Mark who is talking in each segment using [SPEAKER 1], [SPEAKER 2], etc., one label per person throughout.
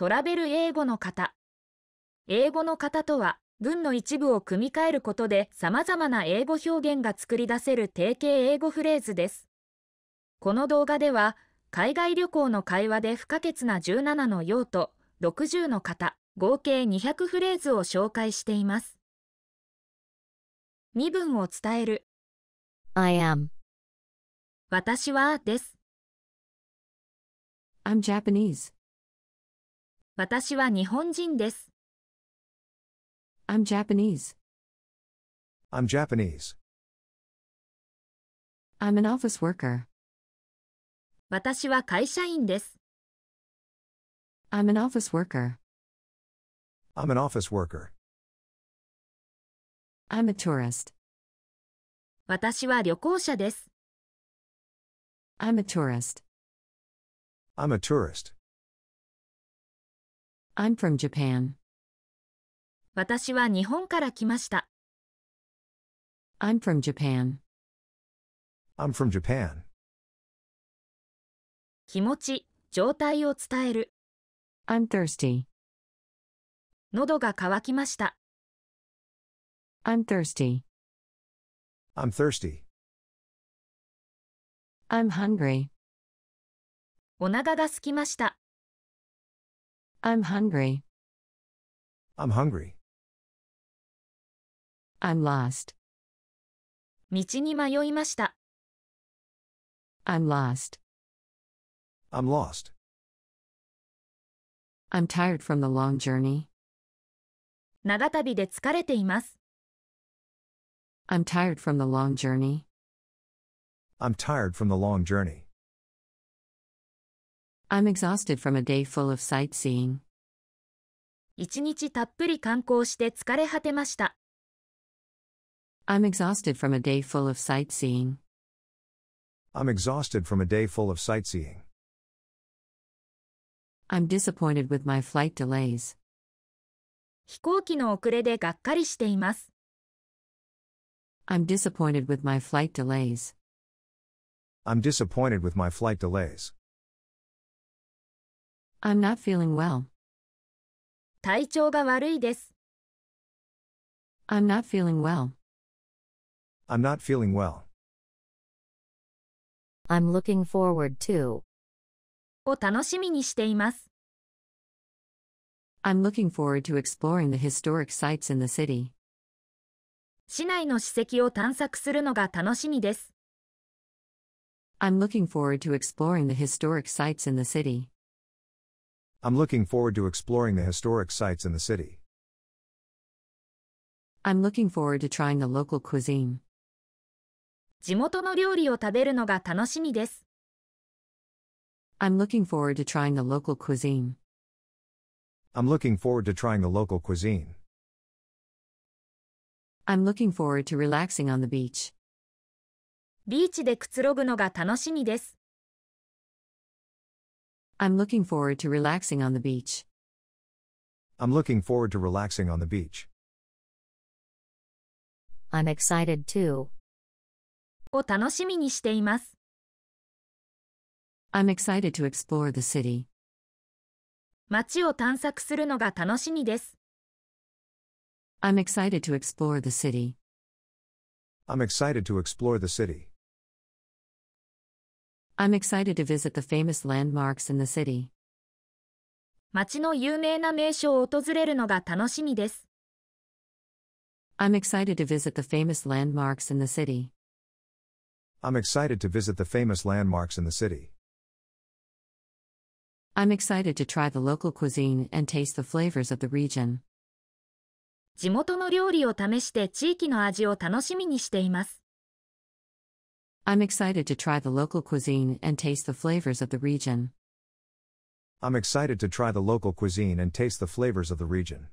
[SPEAKER 1] トラベル英語の方。英語の方とは、文の一部を組み替えることで様々な英語表現が作り出せる定型英語フレーズです。この動画では、海外旅行の会話で不可欠な17の用途、60の方、合計200フレーズを紹介しています。身分を伝える。
[SPEAKER 2] I am.
[SPEAKER 1] 私はです。
[SPEAKER 3] I'm Japanese.
[SPEAKER 1] 私は日本人です。
[SPEAKER 3] I'm Japanese.
[SPEAKER 4] I'm Japanese.
[SPEAKER 3] I'm an office worker.
[SPEAKER 1] 私は会社員です。
[SPEAKER 3] I'm an office worker.
[SPEAKER 4] I'm an office worker.
[SPEAKER 3] I'm a tourist.
[SPEAKER 1] 私は旅行者です。
[SPEAKER 3] I'm a tourist.
[SPEAKER 4] I'm a tourist.
[SPEAKER 3] I'm from Japan.
[SPEAKER 1] 私は日本から来ました。
[SPEAKER 3] I'm from Japan.
[SPEAKER 4] I'm from Japan.
[SPEAKER 1] 気持ち、状態を伝える。
[SPEAKER 3] I'm thirsty.
[SPEAKER 1] 喉が渇きました。
[SPEAKER 3] I'm thirsty.
[SPEAKER 4] I'm thirsty.
[SPEAKER 3] I'm hungry.
[SPEAKER 1] お腹が空きました。
[SPEAKER 3] I'm hungry.
[SPEAKER 4] I'm hungry.
[SPEAKER 3] I'm lost.
[SPEAKER 1] 道に迷いました。
[SPEAKER 3] I'm lost.
[SPEAKER 4] I'm lost.
[SPEAKER 3] I'm tired from the long journey.
[SPEAKER 1] 長旅で疲れています。
[SPEAKER 3] I'm tired from the long journey.
[SPEAKER 4] I'm tired from the long journey.
[SPEAKER 3] I'm exhausted from a day full of sightseeing.
[SPEAKER 1] 一日たっぷり観光して疲れ果てました。
[SPEAKER 3] I'm exhausted from a day full of sightseeing.
[SPEAKER 4] I'm exhausted from a day full of sightseeing.
[SPEAKER 3] I'm disappointed with my flight delays.
[SPEAKER 1] 飛行機の遅れでがっかりしています。
[SPEAKER 3] I'm disappointed with my flight delays.
[SPEAKER 4] I'm disappointed with my flight delays.
[SPEAKER 3] I'm not feeling well.
[SPEAKER 1] 体調が悪いです。
[SPEAKER 3] I'm not feeling well.
[SPEAKER 4] I'm not feeling well.
[SPEAKER 2] I'm looking forward to.
[SPEAKER 1] を楽しみにしています。
[SPEAKER 3] I'm looking forward to exploring the historic sites in the city.
[SPEAKER 1] 市内の史跡を探索するのが楽しみです。
[SPEAKER 3] I'm looking forward to exploring the historic sites in the city.
[SPEAKER 4] I'm looking forward to exploring the historic sites in the city.
[SPEAKER 3] I'm looking forward to trying the local cuisine.
[SPEAKER 1] 地元の料理を食べるのが楽しみです。
[SPEAKER 3] I'm looking forward to trying the local cuisine.
[SPEAKER 4] I'm looking forward to trying the local cuisine.
[SPEAKER 3] I'm looking forward to relaxing on the beach.
[SPEAKER 1] ビーチでくつろぐのが楽しみです。
[SPEAKER 3] I'm looking forward to relaxing on the beach.
[SPEAKER 4] I'm looking forward to relaxing on the beach.
[SPEAKER 2] I'm excited too.
[SPEAKER 1] を楽しみにしています。
[SPEAKER 3] I'm excited to explore the city.
[SPEAKER 1] 街を探索するのが楽しみです。
[SPEAKER 3] I'm excited to explore the city.
[SPEAKER 4] I'm excited to explore the city.
[SPEAKER 3] I'm excited to visit the famous landmarks in the city.
[SPEAKER 1] 街の有名な名所を訪れるのが楽しみです。
[SPEAKER 3] I'm excited to visit the famous landmarks in the city.
[SPEAKER 4] I'm excited to visit the famous landmarks in the city.
[SPEAKER 3] I'm excited to try the local cuisine and taste the flavors of the region.
[SPEAKER 1] 地元の料理を試して地域の味を楽しみにしています。
[SPEAKER 3] I'm excited to try the local cuisine and taste the flavors of the region.
[SPEAKER 4] I'm excited to try the local cuisine and taste the flavors of the region.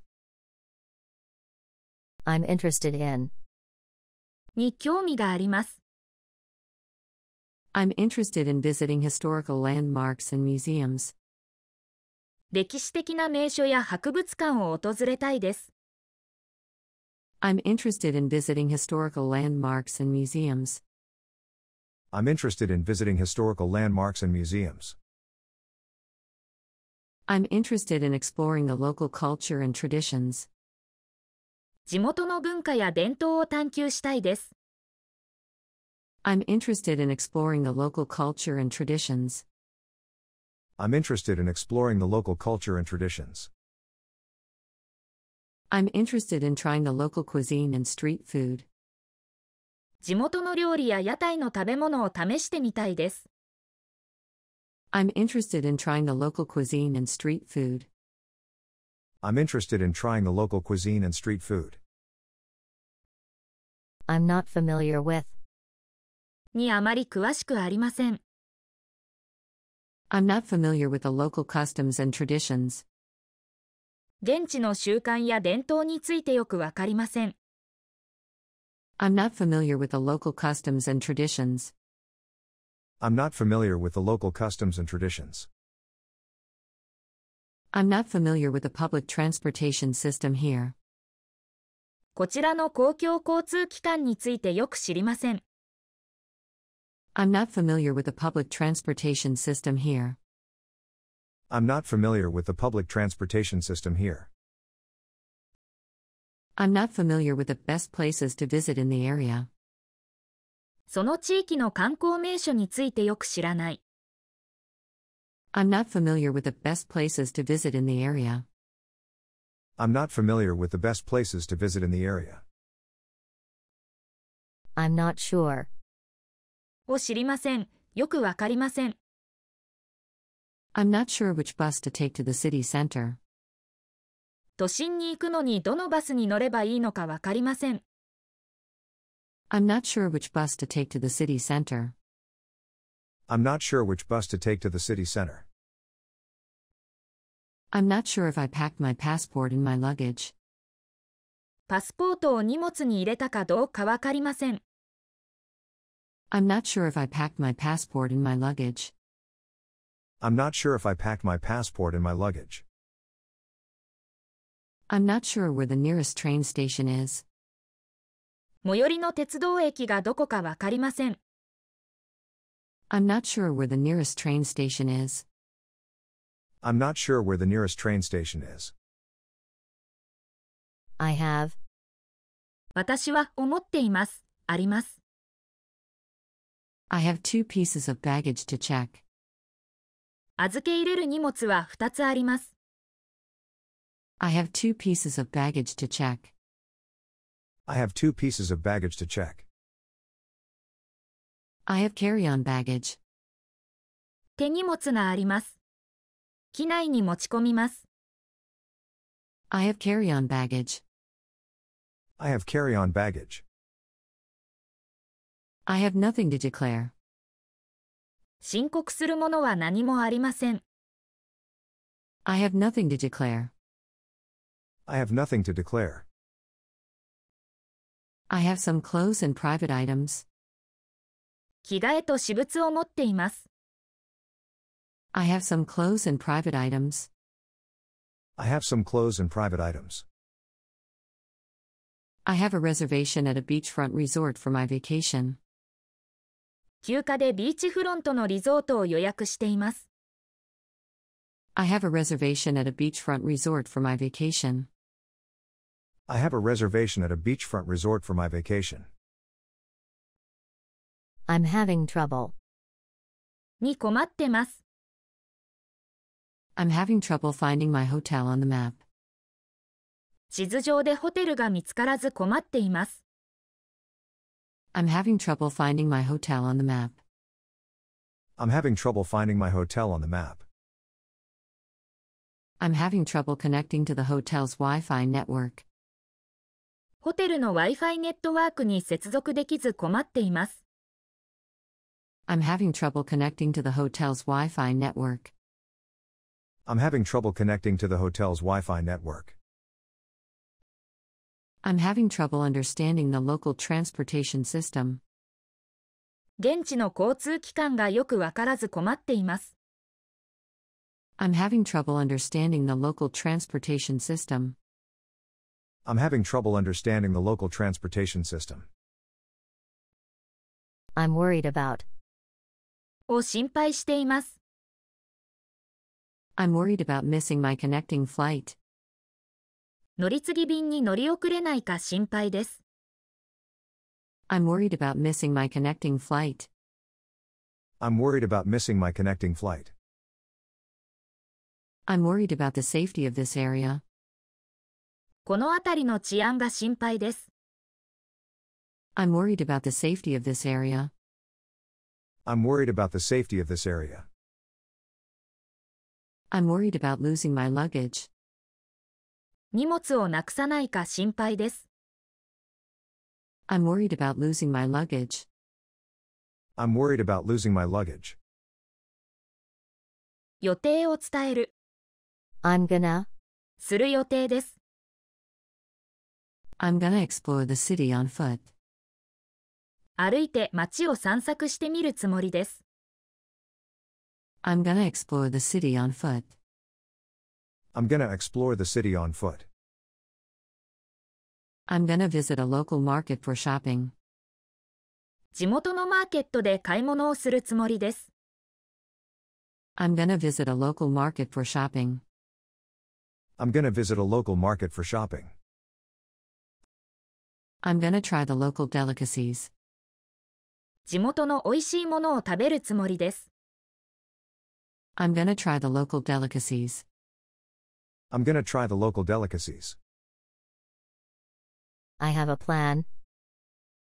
[SPEAKER 2] I'm interested in.
[SPEAKER 1] に興味があります。
[SPEAKER 3] I'm interested in visiting historical landmarks and museums.
[SPEAKER 1] 歴史的な名所や博物館を訪れたいです。
[SPEAKER 3] I'm interested in visiting historical landmarks and museums.
[SPEAKER 4] I'm interested in visiting historical landmarks and museums.
[SPEAKER 3] I'm interested in exploring the local culture and traditions.
[SPEAKER 1] 地元の文化や伝統を探求したいです。
[SPEAKER 3] I'm interested in exploring the local culture and traditions.
[SPEAKER 4] I'm interested in exploring the local culture and traditions.
[SPEAKER 3] I'm interested in trying the local cuisine and street food.
[SPEAKER 1] 地元の料理や屋台の食べ物を試してみたいです。
[SPEAKER 3] I'm interested in trying the local cuisine and street food.
[SPEAKER 4] I'm interested in trying the local cuisine and street food.
[SPEAKER 2] I'm not familiar with.
[SPEAKER 1] にあまり詳しくありません。
[SPEAKER 3] I'm not familiar with the local customs and traditions.
[SPEAKER 1] 現地の習慣や伝統についてよくわかりません。
[SPEAKER 3] I'm not familiar with the local customs and traditions.
[SPEAKER 4] I'm not familiar with the local customs and traditions.
[SPEAKER 3] I'm not familiar with the public transportation system here.
[SPEAKER 1] こちらの公共交通機関についてよく知りません。
[SPEAKER 3] I'm not familiar with the public transportation system here.
[SPEAKER 4] I'm not familiar with the public transportation system here.
[SPEAKER 3] I'm not familiar with the best places to visit in the area.
[SPEAKER 1] その地域の観光名所についてよく知らない。
[SPEAKER 3] I'm not familiar with the best places to visit in the area.
[SPEAKER 4] I'm not familiar with the best places to visit in the area.
[SPEAKER 2] I'm not sure.
[SPEAKER 1] を知りません。よくわかりません。
[SPEAKER 3] I'm not sure which bus to take to the city center.
[SPEAKER 1] 都心に行くのにどのバスに乗ればいいのかわかりません。
[SPEAKER 3] I'm not sure which bus to take to the city center.
[SPEAKER 4] I'm not sure which bus to take to the city center.
[SPEAKER 3] I'm not sure if I packed my passport in my luggage.
[SPEAKER 1] パスポートを荷物に入れたかどうかわかりません。
[SPEAKER 3] I'm not sure if I packed my passport in my luggage.
[SPEAKER 4] I'm not sure if I packed my passport in my luggage.
[SPEAKER 3] I'm not sure where the nearest train station is.
[SPEAKER 1] 最寄りの鉄道駅がどこかわかりません。
[SPEAKER 3] I'm not sure where the nearest train station is.
[SPEAKER 4] I'm not sure where the nearest train station is.
[SPEAKER 2] I have.
[SPEAKER 1] 私は思っています。あります。
[SPEAKER 3] I have two pieces of baggage to check.
[SPEAKER 1] 預け入れる荷物は2つあります。
[SPEAKER 3] I have two pieces of baggage to check.
[SPEAKER 4] I have two pieces of baggage to check.
[SPEAKER 3] I have carry on baggage.
[SPEAKER 1] 手荷物があります。機内に持ち込みます。
[SPEAKER 3] I have carry on baggage.
[SPEAKER 4] I have carry on baggage.
[SPEAKER 3] I have nothing to declare.
[SPEAKER 1] 申告するものは何もありません。
[SPEAKER 3] I have nothing to declare.
[SPEAKER 4] I have nothing to declare.
[SPEAKER 3] I have some clothes and private items.
[SPEAKER 1] 着替えと私物を持っています。
[SPEAKER 3] I have some clothes and private items.
[SPEAKER 4] I have some clothes and private items.
[SPEAKER 3] I have a reservation at a beachfront resort for my vacation.
[SPEAKER 1] 休暇でビーチフロントのリゾートを予約しています。
[SPEAKER 3] I have a reservation at a beachfront resort for my vacation.
[SPEAKER 4] I have a reservation at a beachfront resort for my vacation.
[SPEAKER 2] I'm having trouble.
[SPEAKER 1] に困ってます。
[SPEAKER 3] I'm having trouble finding my hotel on the map.
[SPEAKER 1] 地図上でホテルが見つからず困っています。
[SPEAKER 3] I'm having trouble finding my hotel on the map.
[SPEAKER 4] I'm having trouble finding my hotel on the map.
[SPEAKER 3] I'm having trouble connecting to the hotel's Wi Fi network.
[SPEAKER 1] ホテルの Wi-Fi ネットワークに接続できず困っています。
[SPEAKER 3] I'm having trouble connecting to the hotel's Wi Fi network.
[SPEAKER 4] I'm having trouble connecting to the hotel's Wi Fi network.
[SPEAKER 3] I'm having trouble understanding the local transportation system.
[SPEAKER 1] 現地の交通機関がよくわからず困っています。
[SPEAKER 3] I'm having trouble understanding the local transportation system.
[SPEAKER 4] I'm having trouble understanding the local transportation system.
[SPEAKER 2] I'm worried about.
[SPEAKER 1] を心配しています。
[SPEAKER 3] I'm worried about missing my connecting flight.
[SPEAKER 1] 乗り継ぎ便に乗り遅れないか心配です。
[SPEAKER 3] I'm worried about missing my connecting flight.
[SPEAKER 4] I'm worried about missing my connecting flight.
[SPEAKER 3] I'm worried about the safety of this area.
[SPEAKER 1] この辺りの治安が心配です。
[SPEAKER 3] I'm worried about the safety of this area.
[SPEAKER 4] I'm worried about the safety of this area.
[SPEAKER 3] I'm worried about losing my luggage.
[SPEAKER 1] 荷物をなくさないか心配です。
[SPEAKER 3] I'm worried about losing my luggage.
[SPEAKER 4] I'm worried about losing my luggage.
[SPEAKER 1] 予定を伝える。
[SPEAKER 2] I'm gonna,
[SPEAKER 1] する予定です。
[SPEAKER 3] I'm gonna explore the city on foot.
[SPEAKER 1] 歩いて街を散策してみるつもりです。
[SPEAKER 3] I'm gonna explore the city on foot.
[SPEAKER 4] I'm gonna explore the city on foot.
[SPEAKER 3] I'm gonna visit a local market for shopping.
[SPEAKER 1] 地元のマーケットで買い物をするつもりです。
[SPEAKER 3] I'm gonna visit a local market for shopping.
[SPEAKER 4] I'm gonna visit a local market for shopping.
[SPEAKER 3] I'm gonna try the local delicacies.
[SPEAKER 1] 地元の美味しいものを食べるつもりです。
[SPEAKER 3] I'm gonna try the local delicacies.
[SPEAKER 4] I'm gonna try the local delicacies.
[SPEAKER 2] I have a plan.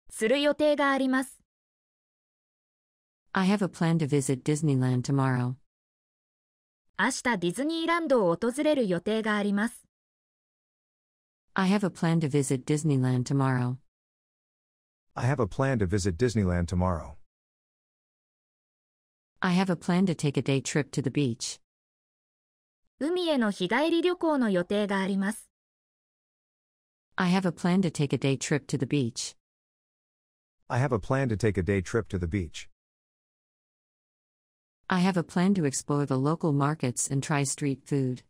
[SPEAKER 1] する予定があります。
[SPEAKER 3] I have a plan to visit Disneyland tomorrow.
[SPEAKER 1] 明日ディズニーランドを訪れる予定があります。
[SPEAKER 3] I have a plan to visit Disneyland tomorrow.
[SPEAKER 4] I have a plan to visit Disneyland tomorrow.
[SPEAKER 3] I have a plan to take a day trip to the beach.
[SPEAKER 1] 海への日帰り旅行の予定があります。
[SPEAKER 3] I have a plan to take a day trip to the beach.
[SPEAKER 4] I have a plan to take a day trip to the beach.
[SPEAKER 3] I have a plan to explore the local markets and try street food.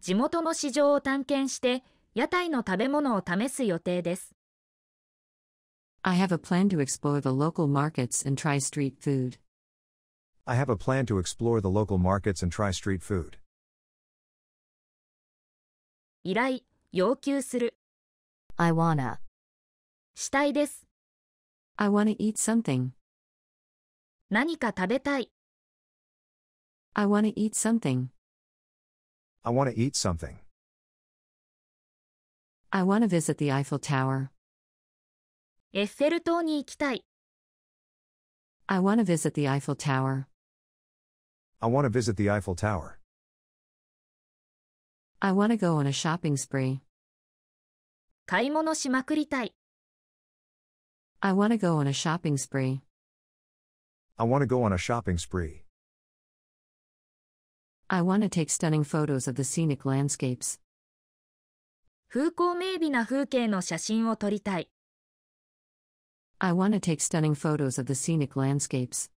[SPEAKER 1] 地元の市場を探検して、 屋台の食べ物を試す予定です。
[SPEAKER 3] I have a plan to explore the local markets and try street food.
[SPEAKER 4] I have a plan to explore the local markets and try street food.
[SPEAKER 1] 依頼、要求する、
[SPEAKER 2] I wanna.
[SPEAKER 1] したいです。
[SPEAKER 3] I want to eat something.
[SPEAKER 1] 何か食べたい。
[SPEAKER 3] I want to eat something.
[SPEAKER 4] I want to eat something.
[SPEAKER 3] I want to visit the Eiffel Tower.
[SPEAKER 1] エッフェル塔に行きたい。
[SPEAKER 3] I want to visit the Eiffel Tower.
[SPEAKER 4] I want to visit the Eiffel Tower.
[SPEAKER 3] I want to go on a shopping spree.
[SPEAKER 1] 買い物しまくりたい。
[SPEAKER 3] I want to go on a shopping spree.
[SPEAKER 4] I want to go on a shopping spree.
[SPEAKER 3] I want to take stunning photos of the scenic landscapes.
[SPEAKER 1] 風光明媚な風景の写真を撮りたい。
[SPEAKER 3] I want to take stunning photos of the scenic landscapes.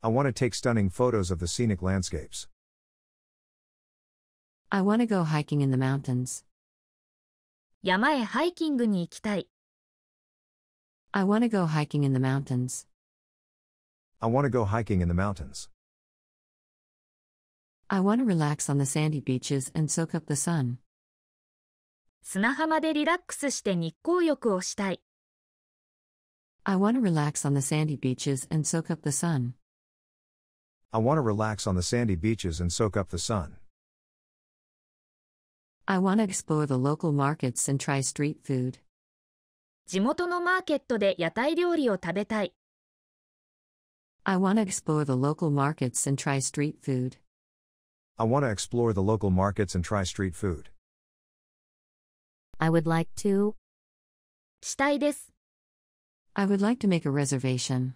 [SPEAKER 4] I want to take stunning photos of the scenic landscapes.
[SPEAKER 3] I want to go hiking in the mountains.
[SPEAKER 1] 山へハイキングに行きたい。
[SPEAKER 3] I want to go hiking in the mountains.
[SPEAKER 4] I want to go hiking in the mountains.
[SPEAKER 3] I want to relax on the sandy beaches and soak up the sun.
[SPEAKER 1] 砂浜でリラックスして日光浴をしたい。
[SPEAKER 3] I want to relax on the sandy beaches and soak up the sun.
[SPEAKER 4] I want to relax on the sandy beaches and soak up the sun.
[SPEAKER 3] I want to explore the local markets and try street food.
[SPEAKER 1] 地元のマーケットで屋台料理を食べたい。
[SPEAKER 3] I want to explore the local markets and try street food.
[SPEAKER 4] I want to explore the local markets and try street food.
[SPEAKER 2] I would like to.
[SPEAKER 1] したいです。
[SPEAKER 3] I would like to make a reservation.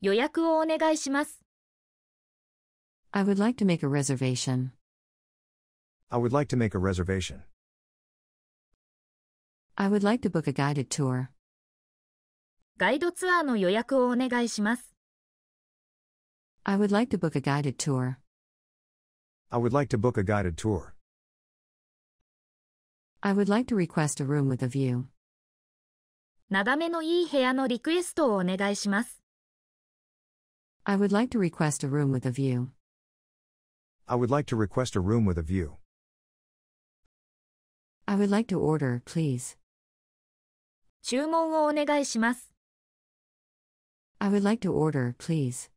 [SPEAKER 1] 予約をお願いします。
[SPEAKER 3] I would like to make a reservation.
[SPEAKER 4] I would like to make a reservation.
[SPEAKER 3] I would like to book a guided tour.
[SPEAKER 1] ガイドツアーの予約をお願いします。
[SPEAKER 3] I would like to book a guided tour.
[SPEAKER 4] I would like to book a guided tour.
[SPEAKER 3] I would like to request a room with a view.
[SPEAKER 1] 眺めのいい部屋のリクエストをお願いします。
[SPEAKER 3] I would like to request a room with a view.
[SPEAKER 4] I would like to request a room with a view.
[SPEAKER 3] I would like to order, please.
[SPEAKER 1] 注文をお願いします。
[SPEAKER 3] I would like to order, please.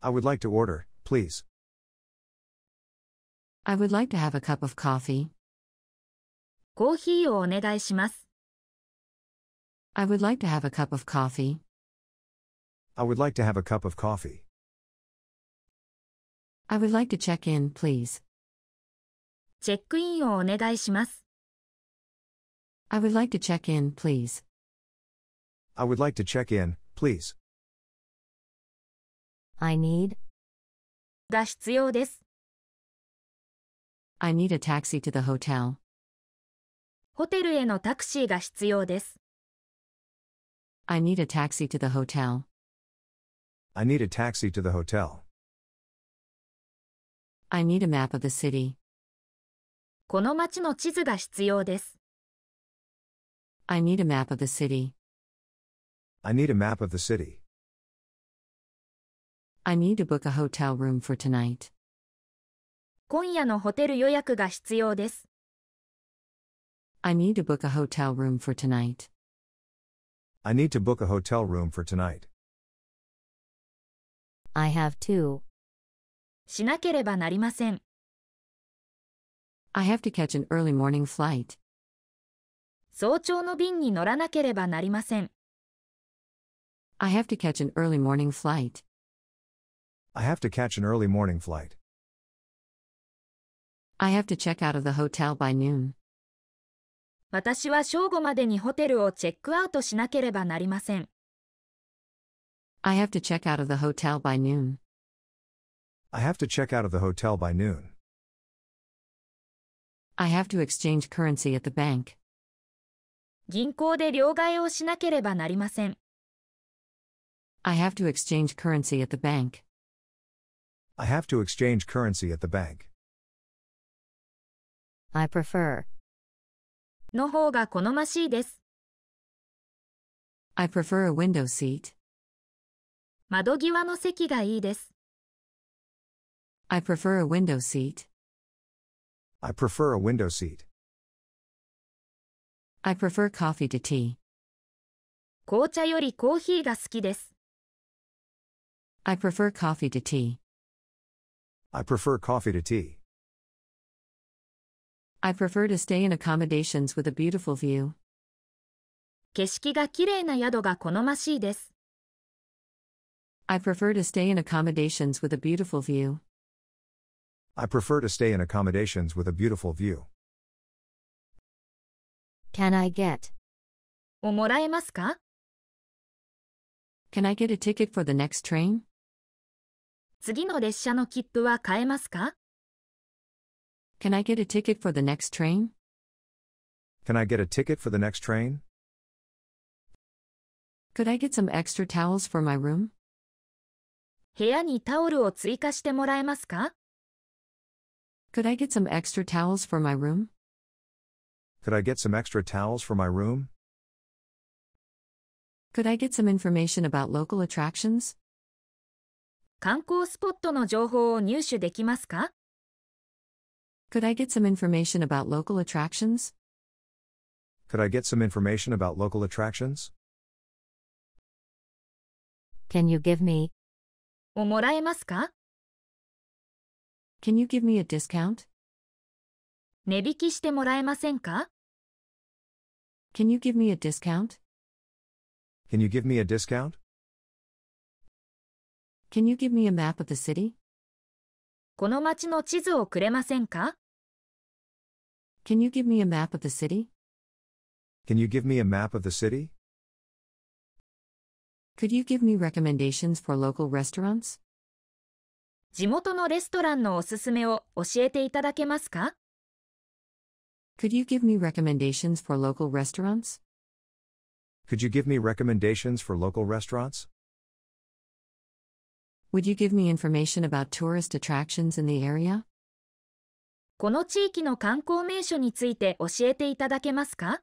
[SPEAKER 4] I would like to order, please.
[SPEAKER 3] I would like to have a cup of coffee.
[SPEAKER 1] コーヒーをお願いします。
[SPEAKER 3] I would like to have a cup of coffee.
[SPEAKER 4] I would like to have a cup of coffee.
[SPEAKER 3] I would like to check in, please.
[SPEAKER 1] チェックインをお願いします。
[SPEAKER 3] I would like to check in, please.
[SPEAKER 4] I would like to check in, please.
[SPEAKER 2] I need,
[SPEAKER 1] が必要です。
[SPEAKER 3] I need a taxi to the hotel.
[SPEAKER 1] ホテルへのタクシーが必要です。
[SPEAKER 3] I need a taxi to the hotel.
[SPEAKER 4] I need a taxi to the hotel.
[SPEAKER 3] I need a map of the city.
[SPEAKER 1] この街の地図が必要です。
[SPEAKER 3] I need a map of the city.
[SPEAKER 4] I need a map of the city.
[SPEAKER 3] I need to book a hotel room for tonight.
[SPEAKER 1] 今夜のホテル予約が必要です。
[SPEAKER 3] I need to book a hotel room for tonight.
[SPEAKER 4] I need to book a hotel room for tonight.
[SPEAKER 2] I have to,
[SPEAKER 1] しなければなりません。
[SPEAKER 3] I have to catch an early morning flight.
[SPEAKER 1] 早朝の便に乗らなければなりません。
[SPEAKER 3] I have to catch an early morning flight.
[SPEAKER 4] I have to catch an early morning flight.
[SPEAKER 3] I have to check out of the hotel by noon.
[SPEAKER 1] 私は正午までにホテルをチェックアウトしなければなりません。
[SPEAKER 3] I have to check out of the hotel by noon.
[SPEAKER 4] I have to check out of the hotel by noon.
[SPEAKER 3] I have to exchange currency at the bank.
[SPEAKER 1] 銀行で両替をしなければなりません。
[SPEAKER 3] I have to exchange currency at the bank.
[SPEAKER 4] I have to exchange currency at the bank.
[SPEAKER 2] I prefer,
[SPEAKER 1] の方が好ましいです。
[SPEAKER 3] I prefer a window seat.
[SPEAKER 1] 窓際の席がいいです。
[SPEAKER 3] I prefer a window seat.
[SPEAKER 4] I prefer a window seat.
[SPEAKER 3] I prefer coffee to tea.
[SPEAKER 1] 紅茶よりコーヒーが好きです。
[SPEAKER 3] I prefer coffee to tea.
[SPEAKER 4] I prefer coffee to tea.
[SPEAKER 3] I prefer to stay in accommodations with a beautiful view.
[SPEAKER 1] 景色が綺麗な宿が好ましいです。
[SPEAKER 3] I prefer to stay in accommodations with a beautiful view.
[SPEAKER 4] I prefer to stay in accommodations with a beautiful view.
[SPEAKER 2] can I get,
[SPEAKER 1] をもらえますか
[SPEAKER 3] Can I get a ticket for the next train?
[SPEAKER 1] 次の列車の切符は買えますか
[SPEAKER 3] Can I get a ticket for the next train?
[SPEAKER 4] Can I get a ticket for the next train?
[SPEAKER 3] Could I get some extra towels for my room?
[SPEAKER 1] 部屋にタオルを追加してもらえますか
[SPEAKER 3] Could I get some extra towels for my room?
[SPEAKER 4] Could I get some extra towels for my room?
[SPEAKER 3] Could I get some information about local attractions?
[SPEAKER 1] 観光スポットの情報を入手できますか
[SPEAKER 3] Could I get some information about local attractions?
[SPEAKER 4] Could I get some information about local attractions?
[SPEAKER 2] can you give me,
[SPEAKER 1] をもらえますか
[SPEAKER 3] Can you give me a discount?
[SPEAKER 1] 値引きしてもらえませんか
[SPEAKER 3] Can you give me a discount?
[SPEAKER 4] Can you give me a discount?
[SPEAKER 3] Can you give me a map of the city?
[SPEAKER 1] この街の地図をくれませんか
[SPEAKER 3] Can you give me a map of the city?
[SPEAKER 4] Can you give me a map of the city?
[SPEAKER 3] Could you give me recommendations for local restaurants?
[SPEAKER 1] 地元のレストランのおすすめを教えていただけますか
[SPEAKER 3] Could you give me recommendations for local restaurants?
[SPEAKER 4] Could you give me recommendations for local restaurants?
[SPEAKER 3] Would you give me information about tourist attractions in the area?
[SPEAKER 1] この地域の観光名所について教えていただけますか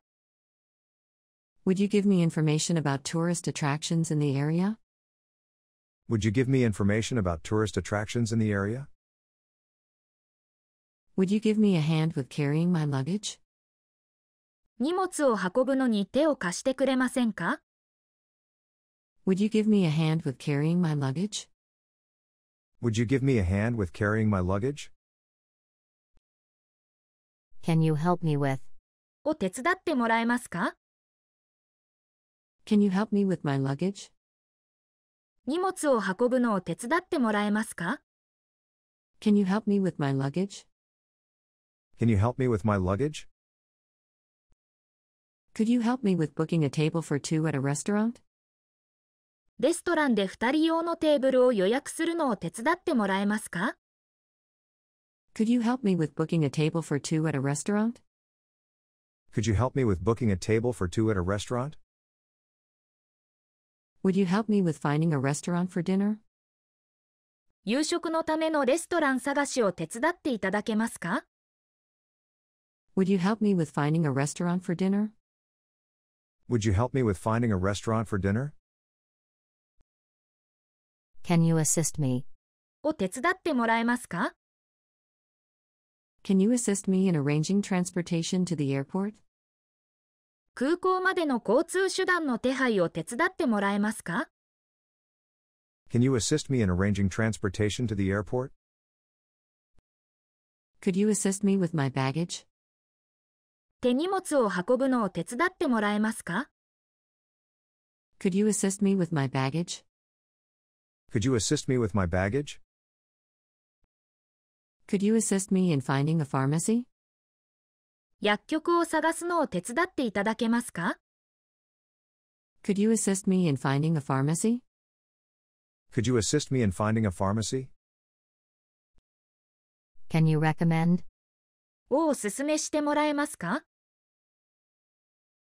[SPEAKER 3] Would you give me information about tourist attractions in the area?
[SPEAKER 4] Would you give me information about tourist attractions in the area?
[SPEAKER 3] Would you give me a hand with carrying my luggage?
[SPEAKER 1] 荷物を運ぶのに手を貸してくれませんか
[SPEAKER 3] Would you give me a hand with carrying my luggage?
[SPEAKER 4] Would you give me a hand with carrying my luggage?
[SPEAKER 2] Can you help me with?
[SPEAKER 1] を手伝ってもらえますか
[SPEAKER 3] Can you help me with my luggage?
[SPEAKER 1] 荷物を運ぶのを手伝ってもらえますか
[SPEAKER 3] Can you help me with my luggage?
[SPEAKER 4] Can you help me with my luggage?
[SPEAKER 3] Could you help me with booking a table for two at a restaurant?
[SPEAKER 1] レストランで2人用のテーブルを予約するのを手伝ってもらえますか
[SPEAKER 3] Could you help me with booking a table for two at a restaurant?
[SPEAKER 4] Could you help me with booking a table for two at a restaurant?
[SPEAKER 3] Would you help me with finding a restaurant for dinner?
[SPEAKER 1] 夕食のためのレストラン探しを手伝っていただけますか
[SPEAKER 3] Would you help me with finding a restaurant for dinner?
[SPEAKER 4] Would you help me with finding a restaurant for dinner?
[SPEAKER 2] Can you assist me?
[SPEAKER 1] を手伝ってもらえますか
[SPEAKER 3] Can you assist me in arranging transportation to the airport?
[SPEAKER 1] 空港までの交通手段の手配を手伝ってもらえますか
[SPEAKER 4] Can you assist me in arranging transportation to the airport?
[SPEAKER 3] Could you assist me with my baggage?
[SPEAKER 1] 手荷物を運ぶのを手伝ってもらえますか
[SPEAKER 3] Could you assist me with my baggage?
[SPEAKER 4] Could you assist me with my baggage?
[SPEAKER 3] Could you assist me in finding a pharmacy?
[SPEAKER 1] 薬局を探すのを手伝っていただけますか
[SPEAKER 3] Could you assist me in finding a pharmacy?
[SPEAKER 4] Could you assist me in finding a pharmacy?
[SPEAKER 2] Can you recommend?
[SPEAKER 1] をおすすめしてもらえますか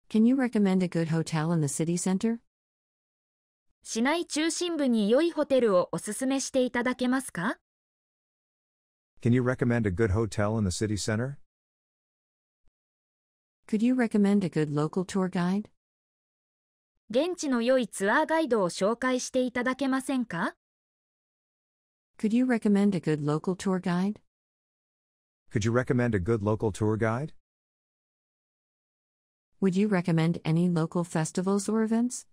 [SPEAKER 3] Can you recommend a good hotel in the city center?
[SPEAKER 1] 市内中心部に良いホテルをおすすめしていただけますか
[SPEAKER 4] Can you recommend a good hotel in the city center?
[SPEAKER 3] Could you recommend a good local tour guide?
[SPEAKER 1] 現地の良いツアーガイドを紹介していただけませんか
[SPEAKER 3] Could you recommend a good local tour guide?
[SPEAKER 4] Could you recommend a good local tour guide?
[SPEAKER 3] Would you recommend any local festivals or events?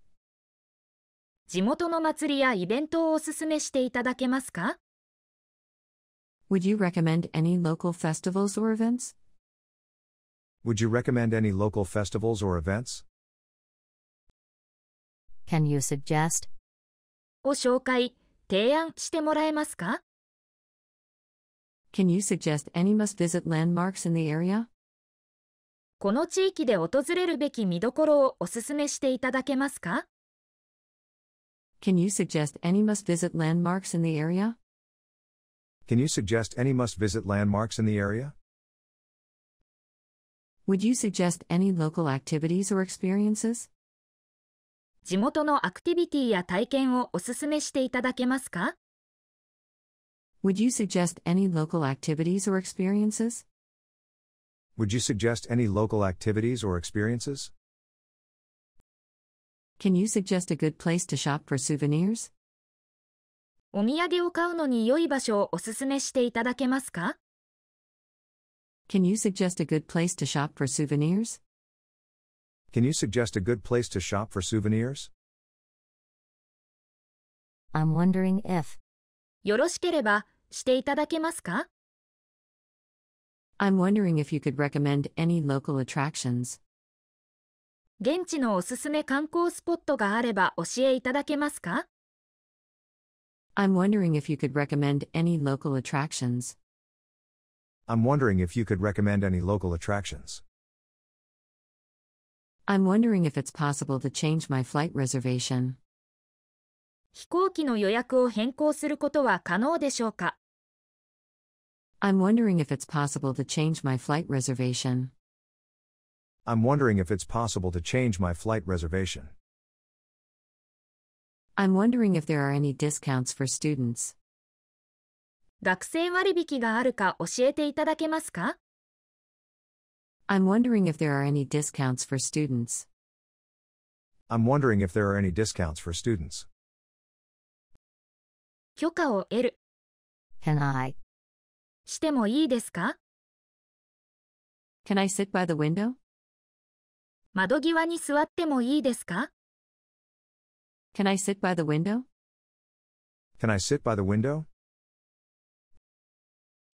[SPEAKER 1] 地元の祭りやイベントをおすすめしていただけますか
[SPEAKER 3] Would you recommend any local festivals or events?
[SPEAKER 4] Would you recommend any local festivals or events?
[SPEAKER 2] Can you suggest?
[SPEAKER 1] を紹介、提案してもらえますか
[SPEAKER 3] Can you suggest any must visit landmarks in the area?
[SPEAKER 1] この地域で訪れるべき見どころをおすすめしていただけますか
[SPEAKER 3] Can you suggest any must visit landmarks in the area?
[SPEAKER 4] Can you suggest any must visit landmarks in the area?
[SPEAKER 3] Would you suggest any local activities or experiences?
[SPEAKER 1] 地元のアクティビティや体験をおすすめしていただけますか
[SPEAKER 3] Would you suggest any local activities or experiences?
[SPEAKER 4] Would you suggest any local activities or experiences?
[SPEAKER 3] Can you suggest a good place to shop for souvenirs?
[SPEAKER 1] お土産を買うのに良い場所をおすすめしていただけますか
[SPEAKER 3] Can you suggest a good place to shop for souvenirs?
[SPEAKER 4] Can you suggest a good place to shop for souvenirs?
[SPEAKER 2] I'm wondering if.
[SPEAKER 1] よろしければ、していただけますか
[SPEAKER 3] I'm wondering if you could recommend any local attractions.
[SPEAKER 1] 現地のおすすめ観光スポットがあれば教えいただけますか
[SPEAKER 3] I'm wondering if you could recommend any local attractions.
[SPEAKER 4] I'm wondering if you could recommend any local attractions.
[SPEAKER 3] I'm wondering if it's possible to change my flight reservation.
[SPEAKER 1] 飛行機の予約を変更することは可能でしょうか
[SPEAKER 3] I'm wondering if it's possible to change my flight reservation.
[SPEAKER 4] I'm wondering if it's possible to change my flight reservation.
[SPEAKER 3] I'm wondering if there are any discounts for students.
[SPEAKER 1] 学生割引があるか教えていただけますか
[SPEAKER 3] I'm wondering if there are any discounts for students.
[SPEAKER 4] I'm wondering if there are any discounts for students.
[SPEAKER 1] 許可を得る。
[SPEAKER 2] Can I?
[SPEAKER 1] してもいいですか
[SPEAKER 3] Can I sit by the window?
[SPEAKER 1] 窓際に座ってもいいですか
[SPEAKER 3] Can I sit by the window?
[SPEAKER 4] Can I sit by the window?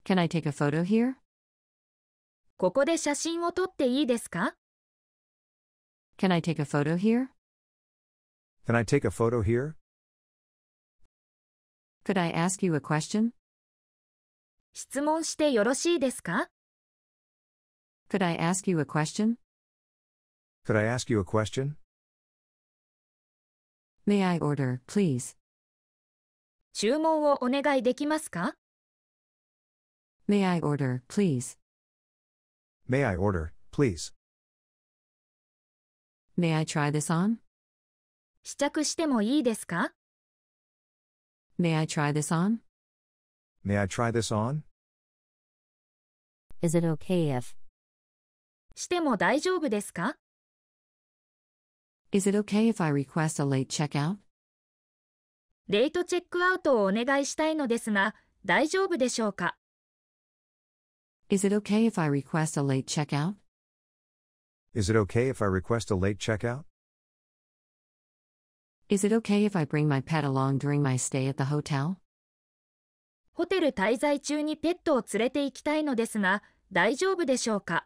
[SPEAKER 3] Can I take a photo here?
[SPEAKER 1] ここで写真を撮っていいですか
[SPEAKER 3] Can I take a photo here?
[SPEAKER 4] Can I take a photo here?
[SPEAKER 3] Could I ask you a question?
[SPEAKER 1] 質問してよろしいですか
[SPEAKER 3] Could I ask you a question?
[SPEAKER 4] Could I ask you a question?
[SPEAKER 3] May I order, please?
[SPEAKER 1] 注文をお願いできますか
[SPEAKER 3] May I order, please?
[SPEAKER 4] May I order, please?
[SPEAKER 3] May I try this on?
[SPEAKER 1] 試着してもいいですか
[SPEAKER 3] May I try this on?
[SPEAKER 4] May I try this on?
[SPEAKER 2] Is it okay if?
[SPEAKER 1] しても大丈夫ですか
[SPEAKER 3] Is it okay if I request a late checkout?
[SPEAKER 1] レートチェックアウトをお願いしたいのですが、大丈夫でしょうか
[SPEAKER 3] Is it okay if I request a late checkout?
[SPEAKER 4] Is it okay if I request a late checkout?
[SPEAKER 3] Is it okay if I bring my pet along during my stay at the hotel?
[SPEAKER 1] ホテル滞在中にペットを連れて行きたいのですが、大丈夫でしょうか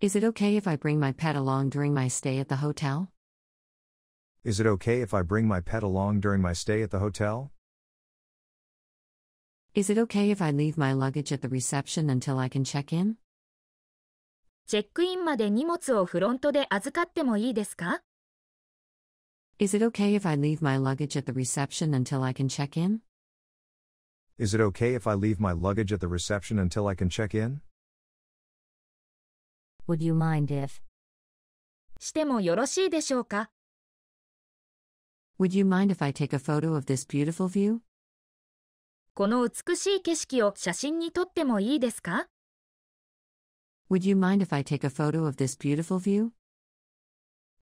[SPEAKER 3] Is it okay if I bring my pet along during my stay at the hotel?
[SPEAKER 4] Is it okay if I bring my pet along during my stay at the hotel?
[SPEAKER 3] Is it okay if I leave my luggage at the reception until I can check in?
[SPEAKER 1] チェックインまで荷物をフロントで預かってもいいですか
[SPEAKER 3] Is it okay if I leave my luggage at the reception until I can check in?
[SPEAKER 4] Is it okay if I leave my luggage at the reception until I can check in?
[SPEAKER 2] Would you mind if?
[SPEAKER 1] してもよろしいでしょうか
[SPEAKER 3] Would you mind if I take a photo of this beautiful view?
[SPEAKER 1] この美しい景色を写真に撮ってもいいですか
[SPEAKER 3] Would you mind if I take a photo of this beautiful view?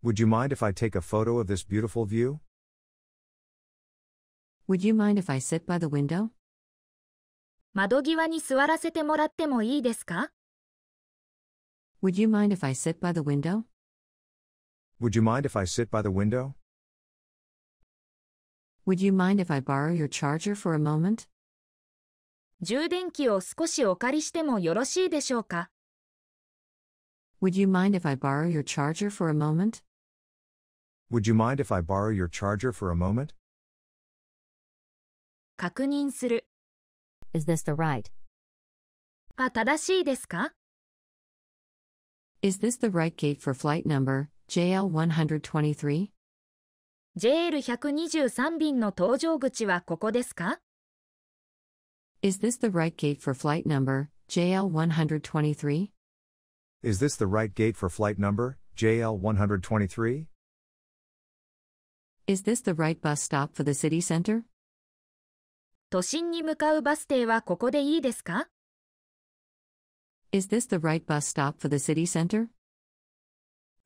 [SPEAKER 4] Would you mind if I take a photo of this beautiful view?
[SPEAKER 3] Would you mind if I sit by the window?
[SPEAKER 1] 窓際に座らせてもらってもいいですか
[SPEAKER 3] Would you mind if I sit by the window?
[SPEAKER 4] Would you mind if I sit by the window?
[SPEAKER 3] Would you mind if I borrow your charger for a moment?
[SPEAKER 1] 充電器を少しお借りしてもよろしいでしょうか
[SPEAKER 3] Would you mind if I borrow your charger for a moment?
[SPEAKER 4] Would you mind if I borrow your charger for a moment?
[SPEAKER 1] 確認する。
[SPEAKER 2] Is this the right?
[SPEAKER 1] は正しいですか
[SPEAKER 3] Is this the right gate for flight number JL123?
[SPEAKER 1] JL123 便の搭乗口はここですか
[SPEAKER 3] Is this the right gate for flight number JL123?
[SPEAKER 4] Is this the right gate for flight number, JL123?
[SPEAKER 3] Is this the right bus stop for the city center?
[SPEAKER 1] 都心に向かうバス停はここでいいですか
[SPEAKER 3] Is this the right bus stop for the city center?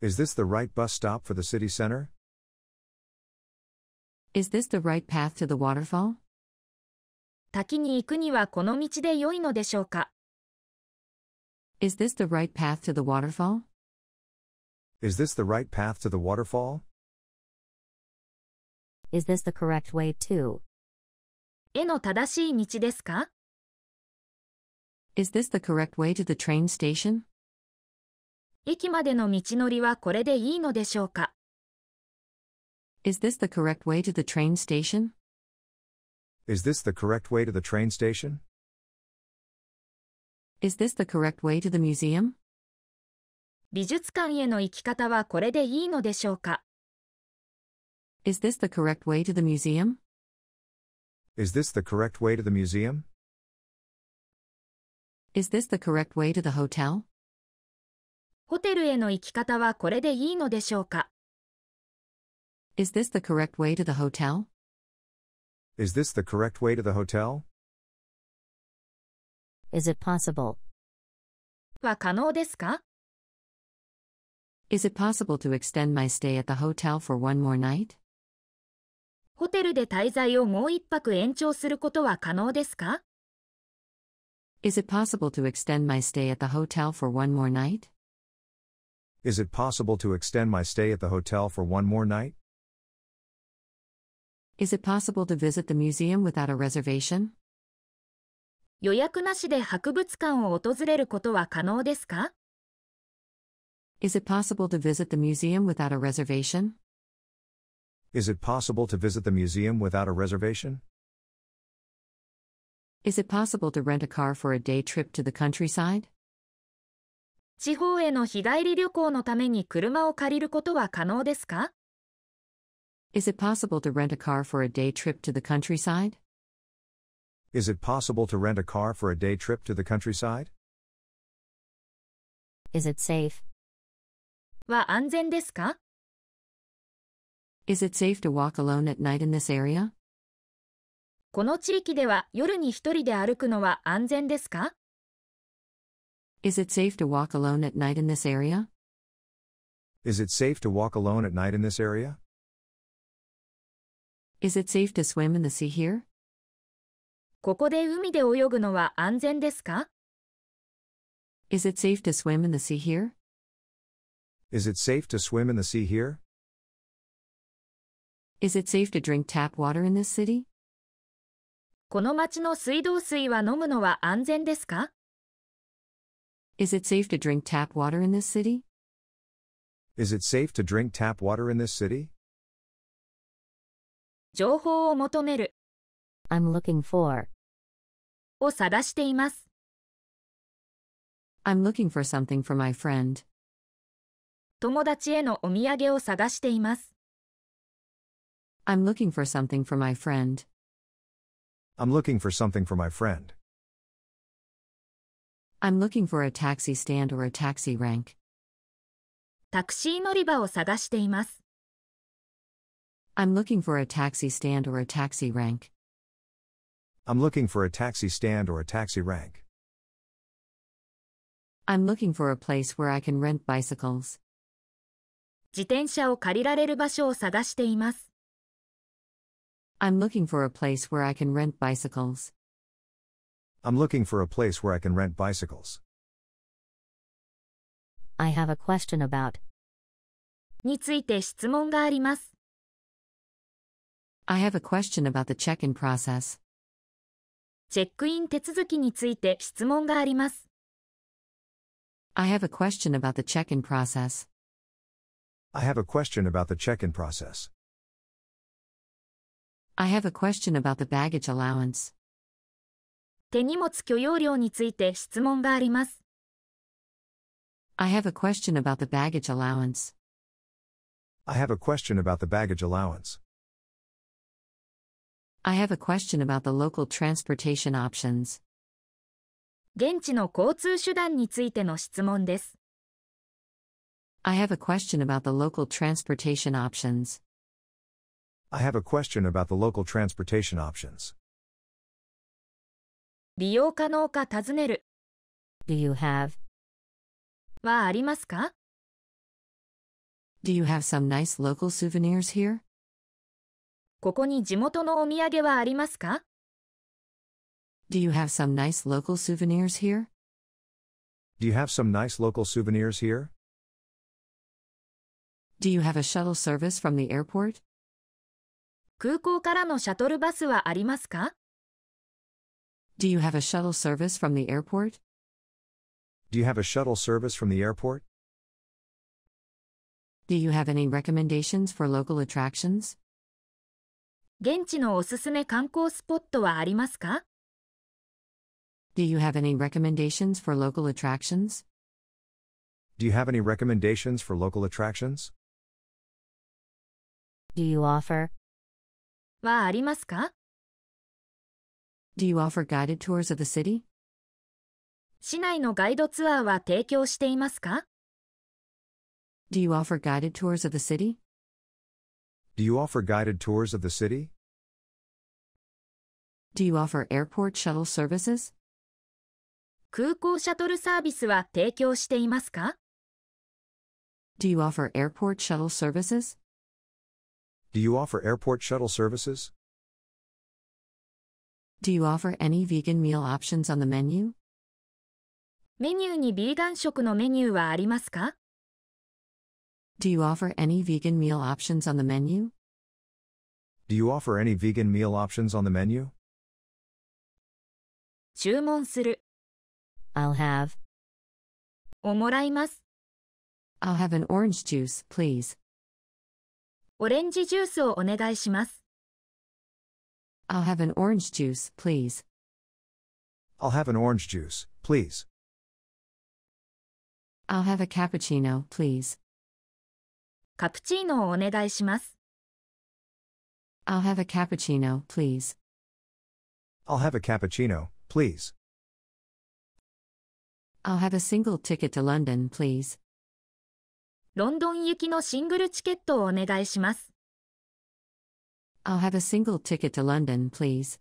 [SPEAKER 4] Is this the right bus stop for the city center?
[SPEAKER 3] Is this the right path to the waterfall?
[SPEAKER 1] 滝に行くにはこの道で良いのでしょうか
[SPEAKER 3] Is this the right path to the waterfall?
[SPEAKER 4] Is this the right path to the waterfall?
[SPEAKER 2] Is this the correct way to?
[SPEAKER 1] への正しい道ですか
[SPEAKER 3] Is this the correct way to the train station?
[SPEAKER 1] 駅までの道のりはこれでいいのでしょうか
[SPEAKER 3] Is this the correct way to the train station?
[SPEAKER 4] Is this the correct way to the train station?
[SPEAKER 3] Is this the correct way to the museum?
[SPEAKER 1] 美術館への行き方はこれでいいのでしょうか
[SPEAKER 3] Is this the correct way to the museum?
[SPEAKER 4] Is this the correct way to the museum?
[SPEAKER 3] Is this the correct way to the hotel?
[SPEAKER 1] ホテルへの行き方はこれでいいのでしょうか
[SPEAKER 3] Is this the correct way to the hotel?
[SPEAKER 4] Is this the correct way to the hotel?
[SPEAKER 2] Is it possible?
[SPEAKER 1] は可能ですか
[SPEAKER 3] Is it possible to extend my stay at the hotel for one more night?
[SPEAKER 1] ホテルで滞在をもう一泊延長することは可能ですか
[SPEAKER 3] Is it possible to extend my stay at the hotel for one more night?
[SPEAKER 4] Is it possible to extend my stay at the hotel for one more night?
[SPEAKER 3] Is it possible to visit the museum without a reservation?
[SPEAKER 1] 予約なしで博物館を訪れることは可能ですか
[SPEAKER 3] Is it possible to visit the museum without a reservation?
[SPEAKER 4] Is it possible to visit the museum without a reservation?
[SPEAKER 3] Is it possible to rent a car for a day trip to the countryside?
[SPEAKER 1] 地方への日帰り旅行のために車を借りることは可能ですか
[SPEAKER 3] Is it possible to rent a car for a day trip to the countryside?
[SPEAKER 4] Is it possible to rent a car for a day trip to the countryside?
[SPEAKER 2] Is it safe?
[SPEAKER 1] は安全ですか
[SPEAKER 3] Is it safe to walk alone at night in this area?
[SPEAKER 1] この地域では夜に一人で歩くのは安全ですか
[SPEAKER 3] Is it safe to walk alone at night in this area?
[SPEAKER 4] Is it safe to walk alone at night in this area?
[SPEAKER 3] Is it safe to swim in the sea here?
[SPEAKER 1] ここで海で泳ぐのは安全ですか
[SPEAKER 3] Is it safe to swim in the sea here?
[SPEAKER 4] Is it safe to swim in the sea here?
[SPEAKER 3] Is it safe to drink tap water in this city?
[SPEAKER 1] この町の水道水は飲むのは安全ですか
[SPEAKER 3] Is it safe to drink tap water in this city?
[SPEAKER 4] Is it safe to drink tap water in this city?
[SPEAKER 1] 情報を求める
[SPEAKER 2] I'm looking for.
[SPEAKER 1] を探しています。
[SPEAKER 3] I'm looking for something for my friend.
[SPEAKER 1] 友達へのお土産を探しています。
[SPEAKER 3] I'm looking for something for my friend.
[SPEAKER 4] I'm looking for something for my friend.
[SPEAKER 3] I'm looking for a taxi stand or a taxi rank.
[SPEAKER 1] タクシー乗り場を探しています。
[SPEAKER 3] I'm looking for a taxi stand or a taxi rank.
[SPEAKER 4] I'm looking for a taxi stand or a taxi rank.
[SPEAKER 3] I'm looking for a place where I can rent bicycles.
[SPEAKER 1] 自転車を借りられる場所を探しています。
[SPEAKER 3] I'm looking for a place where I can rent bicycles.
[SPEAKER 4] I'm looking for a place where I can rent bicycles.
[SPEAKER 2] I have a question about.
[SPEAKER 1] について質問があります。
[SPEAKER 3] I have a question about the check in process.
[SPEAKER 1] チェックイン手続きについて質問があります。
[SPEAKER 3] I have a question about the check in process.
[SPEAKER 4] I have a question about the check in process.
[SPEAKER 3] I have a question about the baggage allowance.
[SPEAKER 1] 手荷物許容量について質問があります。
[SPEAKER 3] I have a question about the baggage allowance.
[SPEAKER 4] I have a question about the baggage allowance.
[SPEAKER 3] I have a question about the local transportation options.
[SPEAKER 1] 現地の交通手段についての質問です。
[SPEAKER 3] I have a question about the local transportation options.
[SPEAKER 4] I have a question about the local transportation options.
[SPEAKER 1] 利用可能か尋ねる
[SPEAKER 2] Do you have?
[SPEAKER 1] はありますか
[SPEAKER 3] Do you have some nice local souvenirs here?
[SPEAKER 1] ここに地元のお土産はありますか
[SPEAKER 3] Do you have some nice local souvenirs here?
[SPEAKER 4] Do you have some nice local souvenirs here?
[SPEAKER 3] Do you have a shuttle service from the airport?
[SPEAKER 1] 空港からのシャトルバスはありますか
[SPEAKER 3] Do you have a shuttle service from the airport?
[SPEAKER 4] Do you have a shuttle service from the airport?
[SPEAKER 3] Do you have any recommendations for local attractions?
[SPEAKER 1] 現地のおすすめ観光スポットはありますか
[SPEAKER 3] Do you have any recommendations for local attractions?
[SPEAKER 4] Do you have any recommendations for local attractions?
[SPEAKER 2] Do you offer?
[SPEAKER 1] はありますか
[SPEAKER 3] Do you offer guided tours of the city?
[SPEAKER 1] 市内のガイドツアーは提供していますか
[SPEAKER 3] Do you offer guided tours of the city?
[SPEAKER 4] Do you offer guided tours of the city?
[SPEAKER 3] Do you offer airport shuttle services?
[SPEAKER 1] 空港シャトルサービスは提供していますか
[SPEAKER 3] Do you offer airport shuttle services?
[SPEAKER 4] Do you offer airport shuttle services?
[SPEAKER 3] Do you offer any vegan meal options on the menu?
[SPEAKER 1] メニューにビーガン食のメニューはありますか
[SPEAKER 3] Do you offer any vegan meal options on the menu?
[SPEAKER 4] Do you offer any vegan meal options on the menu?
[SPEAKER 1] 注文する。
[SPEAKER 2] I'll have.
[SPEAKER 1] をもらいます。
[SPEAKER 3] I'll have an orange juice, please.
[SPEAKER 1] オレンジジュースをお願いします。
[SPEAKER 3] I'll have an orange juice, please.
[SPEAKER 4] I'll have an orange juice, please.
[SPEAKER 3] I'll have a cappuccino, please.
[SPEAKER 1] カプチーノをお願いします。
[SPEAKER 3] I'll have a cappuccino, please.
[SPEAKER 4] I'll have a cappuccino, please.
[SPEAKER 3] I'll have a single ticket to London, please.
[SPEAKER 1] ロンドン行きのシングルチケットをお願いします。
[SPEAKER 3] I'll have a single ticket to London, please.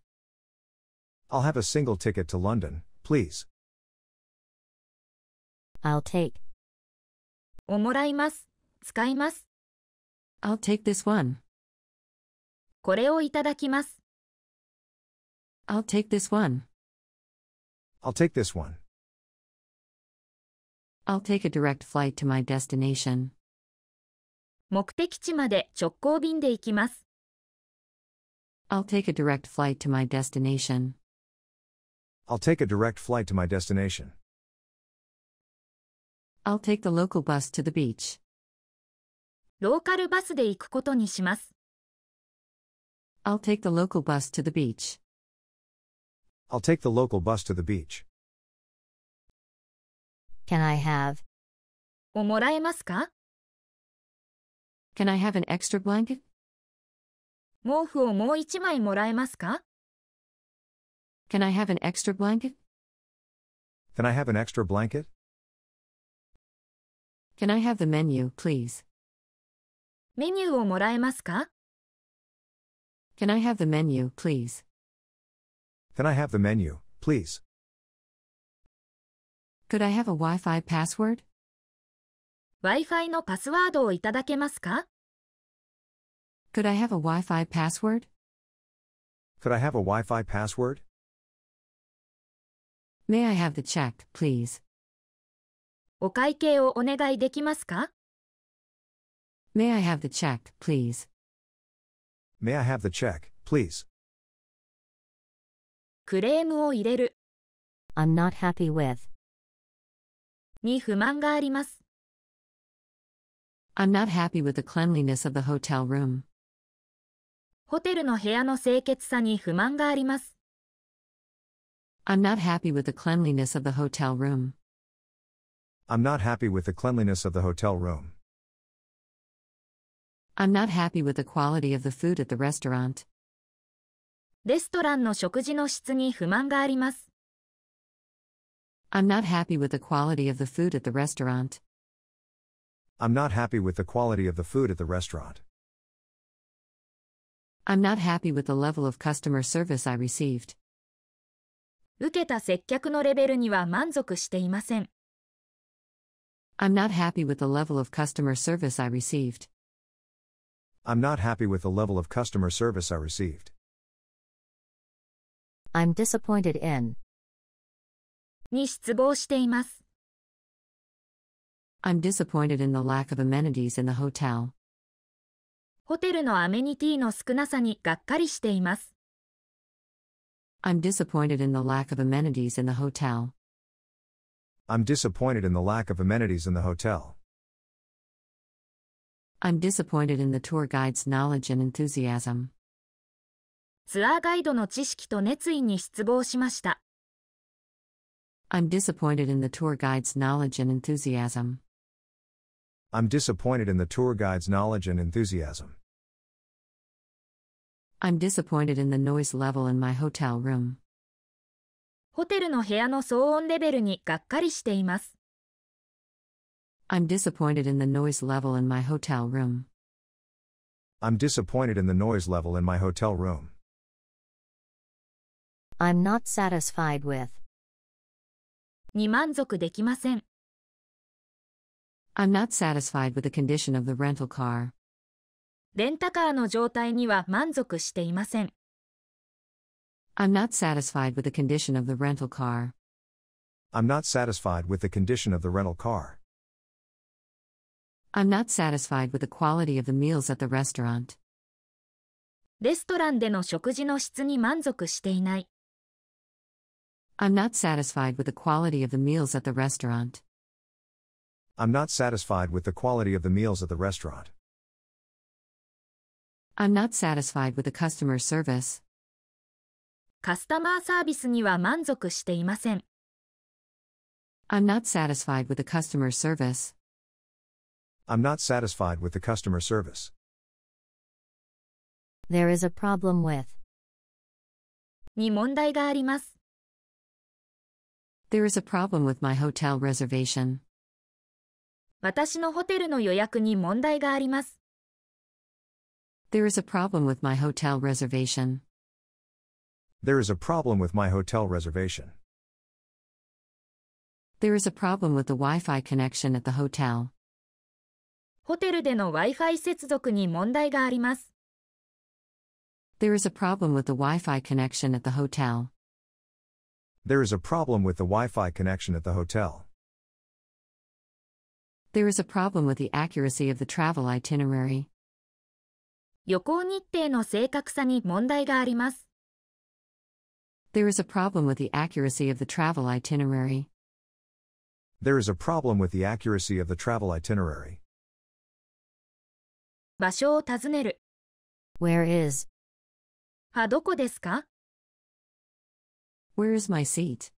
[SPEAKER 4] I'll have a single ticket to London, please.
[SPEAKER 2] I'll take.
[SPEAKER 1] をもらいます。使います。
[SPEAKER 3] I'll take this one.
[SPEAKER 1] これをいただきます。
[SPEAKER 3] I'll take this one.
[SPEAKER 4] I'll take this one.
[SPEAKER 3] I'll take a direct flight to my destination.
[SPEAKER 1] 目的地まで直行便で行きます。
[SPEAKER 3] I'll take a direct flight to my destination.
[SPEAKER 4] I'll take a direct flight to my destination.
[SPEAKER 3] I'll take the local bus to the beach.
[SPEAKER 1] ローカルバスで行くことにします。
[SPEAKER 3] I'll take the local bus to the beach.
[SPEAKER 4] I'll take the local bus to the beach.
[SPEAKER 2] Can I have?
[SPEAKER 1] をもらえますか
[SPEAKER 3] Can I have an extra blanket?
[SPEAKER 1] 毛布をもう一枚もらえますか
[SPEAKER 3] Can I have an extra blanket?
[SPEAKER 4] Can I have an extra blanket?
[SPEAKER 3] Can I have the menu, please?
[SPEAKER 1] メニューをもらえますか
[SPEAKER 3] Can I have the menu, please?
[SPEAKER 4] Can I have the menu, please?
[SPEAKER 3] Could I have a Wi Fi password?
[SPEAKER 1] Wi-Fi のパスワードをいただけますか
[SPEAKER 3] Could I have a Wi Fi password?
[SPEAKER 4] Could I have a Wi Fi password?
[SPEAKER 3] May I have the check, please?
[SPEAKER 1] お会計をお願いできますか
[SPEAKER 3] May I have the check, please?
[SPEAKER 4] May I have the check, please?
[SPEAKER 1] クレームを入れる
[SPEAKER 2] I'm not happy with.
[SPEAKER 1] に不満があります。
[SPEAKER 3] I'm not happy with the cleanliness of the hotel room.
[SPEAKER 1] ホテルの部屋の清潔さに不満があります。
[SPEAKER 3] I'm not happy with the cleanliness of the hotel room.
[SPEAKER 4] I'm not happy with the cleanliness of the hotel room.
[SPEAKER 3] I'm not happy with the quality of the food at the restaurant.
[SPEAKER 1] レストランの食事の質に不満があります。
[SPEAKER 3] I'm not happy with the quality of the food at the restaurant.
[SPEAKER 4] I'm not happy with the quality of the food at the restaurant.
[SPEAKER 3] I'm not happy with the level of customer service I received.
[SPEAKER 1] 受けた接客のレベルには満足していません。
[SPEAKER 3] I'm not happy with the level of customer service I received.
[SPEAKER 4] I'm not happy with the level of customer service I received.
[SPEAKER 2] I'm disappointed in.
[SPEAKER 1] に失望しています。
[SPEAKER 3] I'm disappointed in the lack of amenities in the hotel.
[SPEAKER 1] ホテルのアメニティの少なさにがっかりしています。
[SPEAKER 3] I'm disappointed in the lack of amenities in the hotel.
[SPEAKER 4] I'm disappointed in the lack of amenities in the hotel.
[SPEAKER 3] I'm disappointed in the tour guide's knowledge and enthusiasm.
[SPEAKER 1] ツアーガイドの知識と熱意に失望しました。
[SPEAKER 3] I'm disappointed in the tour guide's knowledge and enthusiasm.
[SPEAKER 4] I'm disappointed in the tour guide's knowledge and enthusiasm.
[SPEAKER 3] I'm disappointed in the noise level in my hotel room.
[SPEAKER 1] ホテルの部屋の騒音レベルにがっかりしています。
[SPEAKER 3] I'm disappointed in the noise level in my hotel room.
[SPEAKER 4] I'm disappointed in the noise level in my hotel room.
[SPEAKER 2] I'm not satisfied with.
[SPEAKER 1] に満足できません。
[SPEAKER 3] I'm not satisfied with the condition of the rental car.
[SPEAKER 1] レンタカーの状態には満足していません。
[SPEAKER 3] I'm not satisfied with the condition of the rental car.
[SPEAKER 4] I'm not satisfied with the condition of the rental car.
[SPEAKER 3] I'm not satisfied with the quality of the meals at the restaurant.
[SPEAKER 1] レストランでの食事の質に満足していない。
[SPEAKER 3] I'm not satisfied with the quality of the meals at the restaurant.
[SPEAKER 4] I'm not satisfied with the quality of the meals at the restaurant.
[SPEAKER 3] I'm not satisfied with the customer service.
[SPEAKER 1] カスタマーサービスには満足していません。
[SPEAKER 3] I'm not satisfied with the customer service.
[SPEAKER 4] I'm not satisfied with the customer service.
[SPEAKER 2] There is a problem with.
[SPEAKER 1] に問題があります。
[SPEAKER 3] There is a problem with my hotel reservation.
[SPEAKER 1] 私のホテルの予約に問題があります。
[SPEAKER 3] There is a problem with my hotel reservation.
[SPEAKER 4] There is a problem with my hotel reservation.
[SPEAKER 3] There is a problem with the Wi Fi connection at the hotel.
[SPEAKER 1] ホテルでの Wi-Fi 接続に問題があります。
[SPEAKER 3] There is a problem with the Wi Fi connection at the hotel.
[SPEAKER 4] There is a problem with the Wi Fi connection at the hotel.
[SPEAKER 3] There is a problem with the accuracy of the travel itinerary.
[SPEAKER 1] 旅行日程の正確さに問題があります。
[SPEAKER 3] There is a problem with the accuracy of the travel itinerary.
[SPEAKER 4] There is a problem with the accuracy of the travel itinerary.
[SPEAKER 1] 場所を尋ねる。
[SPEAKER 2] Where is.
[SPEAKER 1] あ、どこですか
[SPEAKER 3] Where is my seat?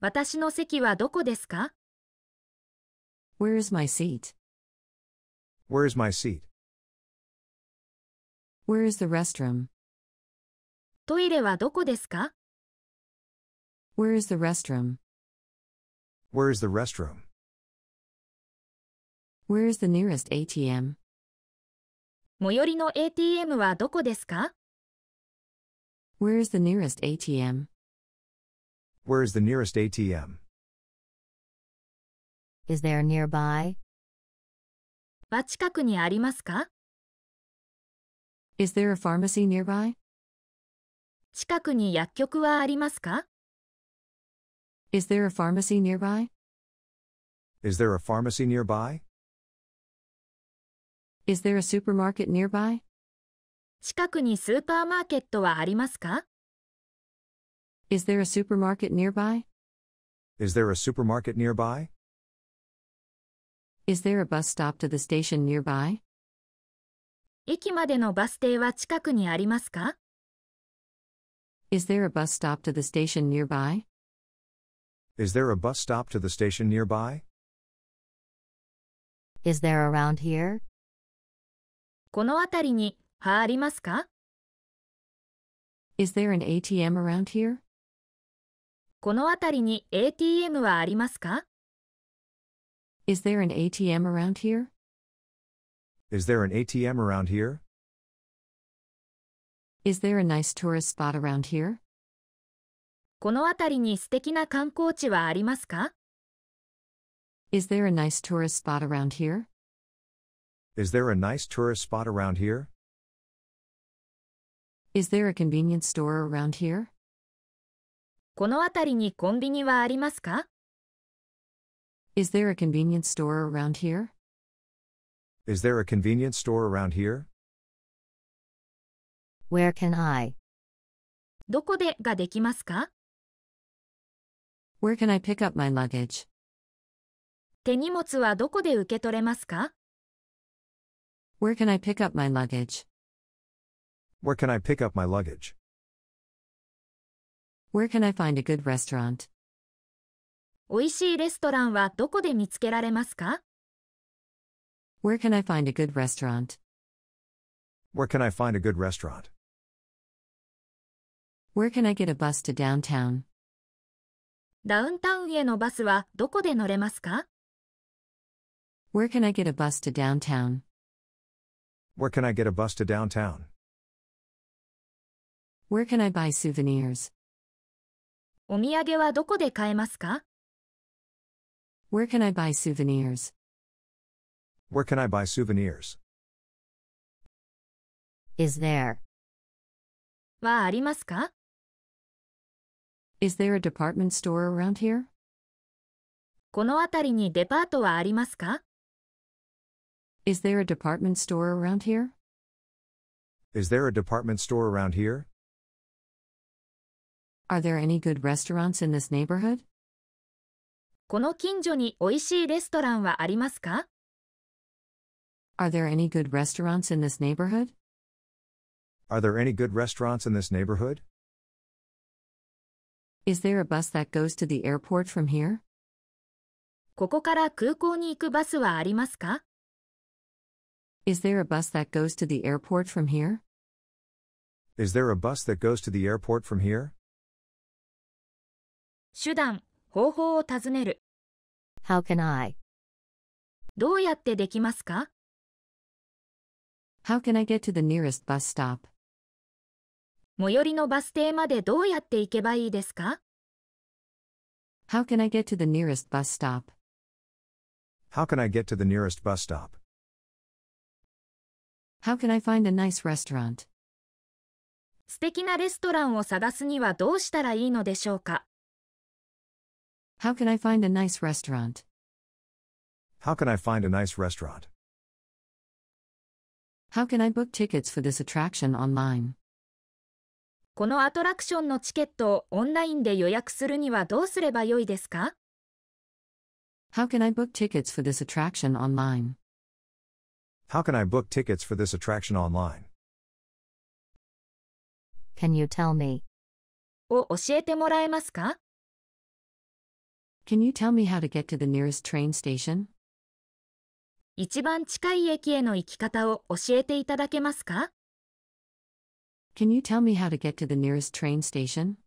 [SPEAKER 1] 私の席はどこですか
[SPEAKER 3] Where is my seat?
[SPEAKER 4] Where is my seat?
[SPEAKER 3] Where is the restroom?
[SPEAKER 1] トイレはどこですか
[SPEAKER 3] Where is the restroom?
[SPEAKER 4] Where is the restroom?
[SPEAKER 3] Where is the nearest ATM?
[SPEAKER 1] 最寄りの ATM はどこですか
[SPEAKER 3] Where is the nearest ATM?
[SPEAKER 4] Where is the nearest ATM?
[SPEAKER 2] Is there nearby?
[SPEAKER 1] は近くにありますか
[SPEAKER 3] Is there a pharmacy nearby?
[SPEAKER 1] 近くに薬局はありますか
[SPEAKER 3] Is there a pharmacy nearby?
[SPEAKER 4] Is there a pharmacy nearby?
[SPEAKER 3] Is there a supermarket nearby?
[SPEAKER 1] 近くにスーパーマーケットはありますか
[SPEAKER 3] Is there a supermarket nearby?
[SPEAKER 4] Is there a supermarket nearby?
[SPEAKER 3] Is there a bus stop to the station nearby?
[SPEAKER 1] 駅までのバス停は近くにありますか
[SPEAKER 3] Is there a bus stop to the station nearby?
[SPEAKER 4] Is there a bus stop to the station nearby?
[SPEAKER 2] Is there around here?
[SPEAKER 1] この辺りに、はありますか
[SPEAKER 3] Is there an ATM around here?
[SPEAKER 1] この辺りに ATM はありますか
[SPEAKER 3] Is there an ATM around here?
[SPEAKER 4] Is there an ATM around here?
[SPEAKER 3] Is there a nice tourist spot around here?
[SPEAKER 1] この辺りに素敵な観光地はありますか
[SPEAKER 3] Is there a nice tourist spot around here?
[SPEAKER 4] Is there a nice tourist spot around here?
[SPEAKER 3] Is there a convenience store around here?
[SPEAKER 1] この辺りにコンビニはありますか
[SPEAKER 3] Is there a convenience store around here?
[SPEAKER 4] Is there a convenience store around here?
[SPEAKER 2] Where can I?
[SPEAKER 1] どこでができますか
[SPEAKER 3] Where can I pick up my luggage?
[SPEAKER 1] 手荷物はどこで受け取れますか
[SPEAKER 3] Where can I pick up my luggage?
[SPEAKER 4] Where can I pick up my luggage?
[SPEAKER 3] Where can I find a good restaurant?
[SPEAKER 1] 美味しいレストランはどこで見つけられますか
[SPEAKER 3] Where can I find a good restaurant?
[SPEAKER 4] Where can I find a good restaurant?
[SPEAKER 3] Where can I get a bus to downtown?
[SPEAKER 1] ダウンタウンへのバスはどこで乗れますか
[SPEAKER 3] Where can I get a bus to downtown?
[SPEAKER 4] Where can I get a bus to downtown?
[SPEAKER 3] Where can I buy souvenirs?
[SPEAKER 1] お土産はどこで買えますか
[SPEAKER 3] Where can I buy souvenirs?
[SPEAKER 4] Where can I buy souvenirs?
[SPEAKER 2] Is there?
[SPEAKER 1] はありますか
[SPEAKER 3] Is there a department store around here?
[SPEAKER 1] この辺りにデパートはありますか
[SPEAKER 3] Is there a department store around here?
[SPEAKER 4] Is there a department store around here?
[SPEAKER 3] Are there any good restaurants in this neighborhood?
[SPEAKER 1] この近所に美味しいレストランはありますか
[SPEAKER 3] Are there any good restaurants in this neighborhood?
[SPEAKER 4] Are there any good restaurants in this neighborhood?
[SPEAKER 3] Is there a bus that goes to the airport from here?
[SPEAKER 1] ここから空港に行くバスはありますか
[SPEAKER 3] Is there a bus that goes to the airport from here?
[SPEAKER 4] Is there a bus that goes to the airport from here?
[SPEAKER 1] 手段、方法を尋ねる。
[SPEAKER 2] How can I?
[SPEAKER 1] どうやってできますか
[SPEAKER 3] How can I get to the nearest bus stop?
[SPEAKER 1] 最寄りのバス停までどうやって行けばいいですか
[SPEAKER 3] How can I get to the nearest bus stop?
[SPEAKER 4] How can I get to the nearest bus stop?
[SPEAKER 3] How can I find a nice restaurant?
[SPEAKER 1] 素敵なレストランを探すにはどうしたらいいのでしょうか
[SPEAKER 3] How can I find a nice restaurant?
[SPEAKER 4] How can I find a nice restaurant?
[SPEAKER 3] How can I book tickets for this attraction online?
[SPEAKER 1] このアトラクションのチケットをオンラインで予約するにはどうすればよいですか
[SPEAKER 3] How can I book tickets for this attraction online?
[SPEAKER 4] How can I book tickets for this attraction online?
[SPEAKER 2] Can you tell me?
[SPEAKER 1] を教えてもらえますか
[SPEAKER 3] Can you tell me how to get to the nearest train station?
[SPEAKER 1] 一番近い駅への行き方を教えていただけますか
[SPEAKER 3] Can you tell me how to get to the nearest train station?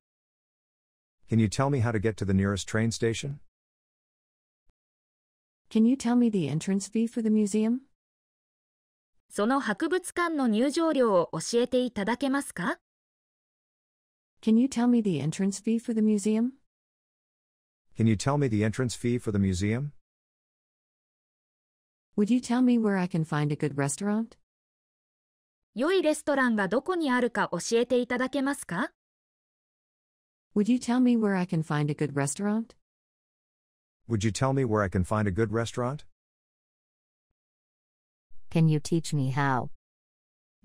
[SPEAKER 4] Can you tell me how to get to the nearest train station?
[SPEAKER 3] Can you tell me the entrance fee for the museum?
[SPEAKER 1] その博物館の入場料を教えていただけますか
[SPEAKER 3] Can you tell me the entrance fee for the museum?
[SPEAKER 4] Can you tell me the entrance fee for the museum?
[SPEAKER 3] Would you tell me where I can find a good restaurant?
[SPEAKER 1] 良いレストランがどこにあるか教えていただけますか
[SPEAKER 3] Would you tell me where I can find a good restaurant?
[SPEAKER 4] Would you tell me where I can find a good restaurant?
[SPEAKER 2] Can you teach me how?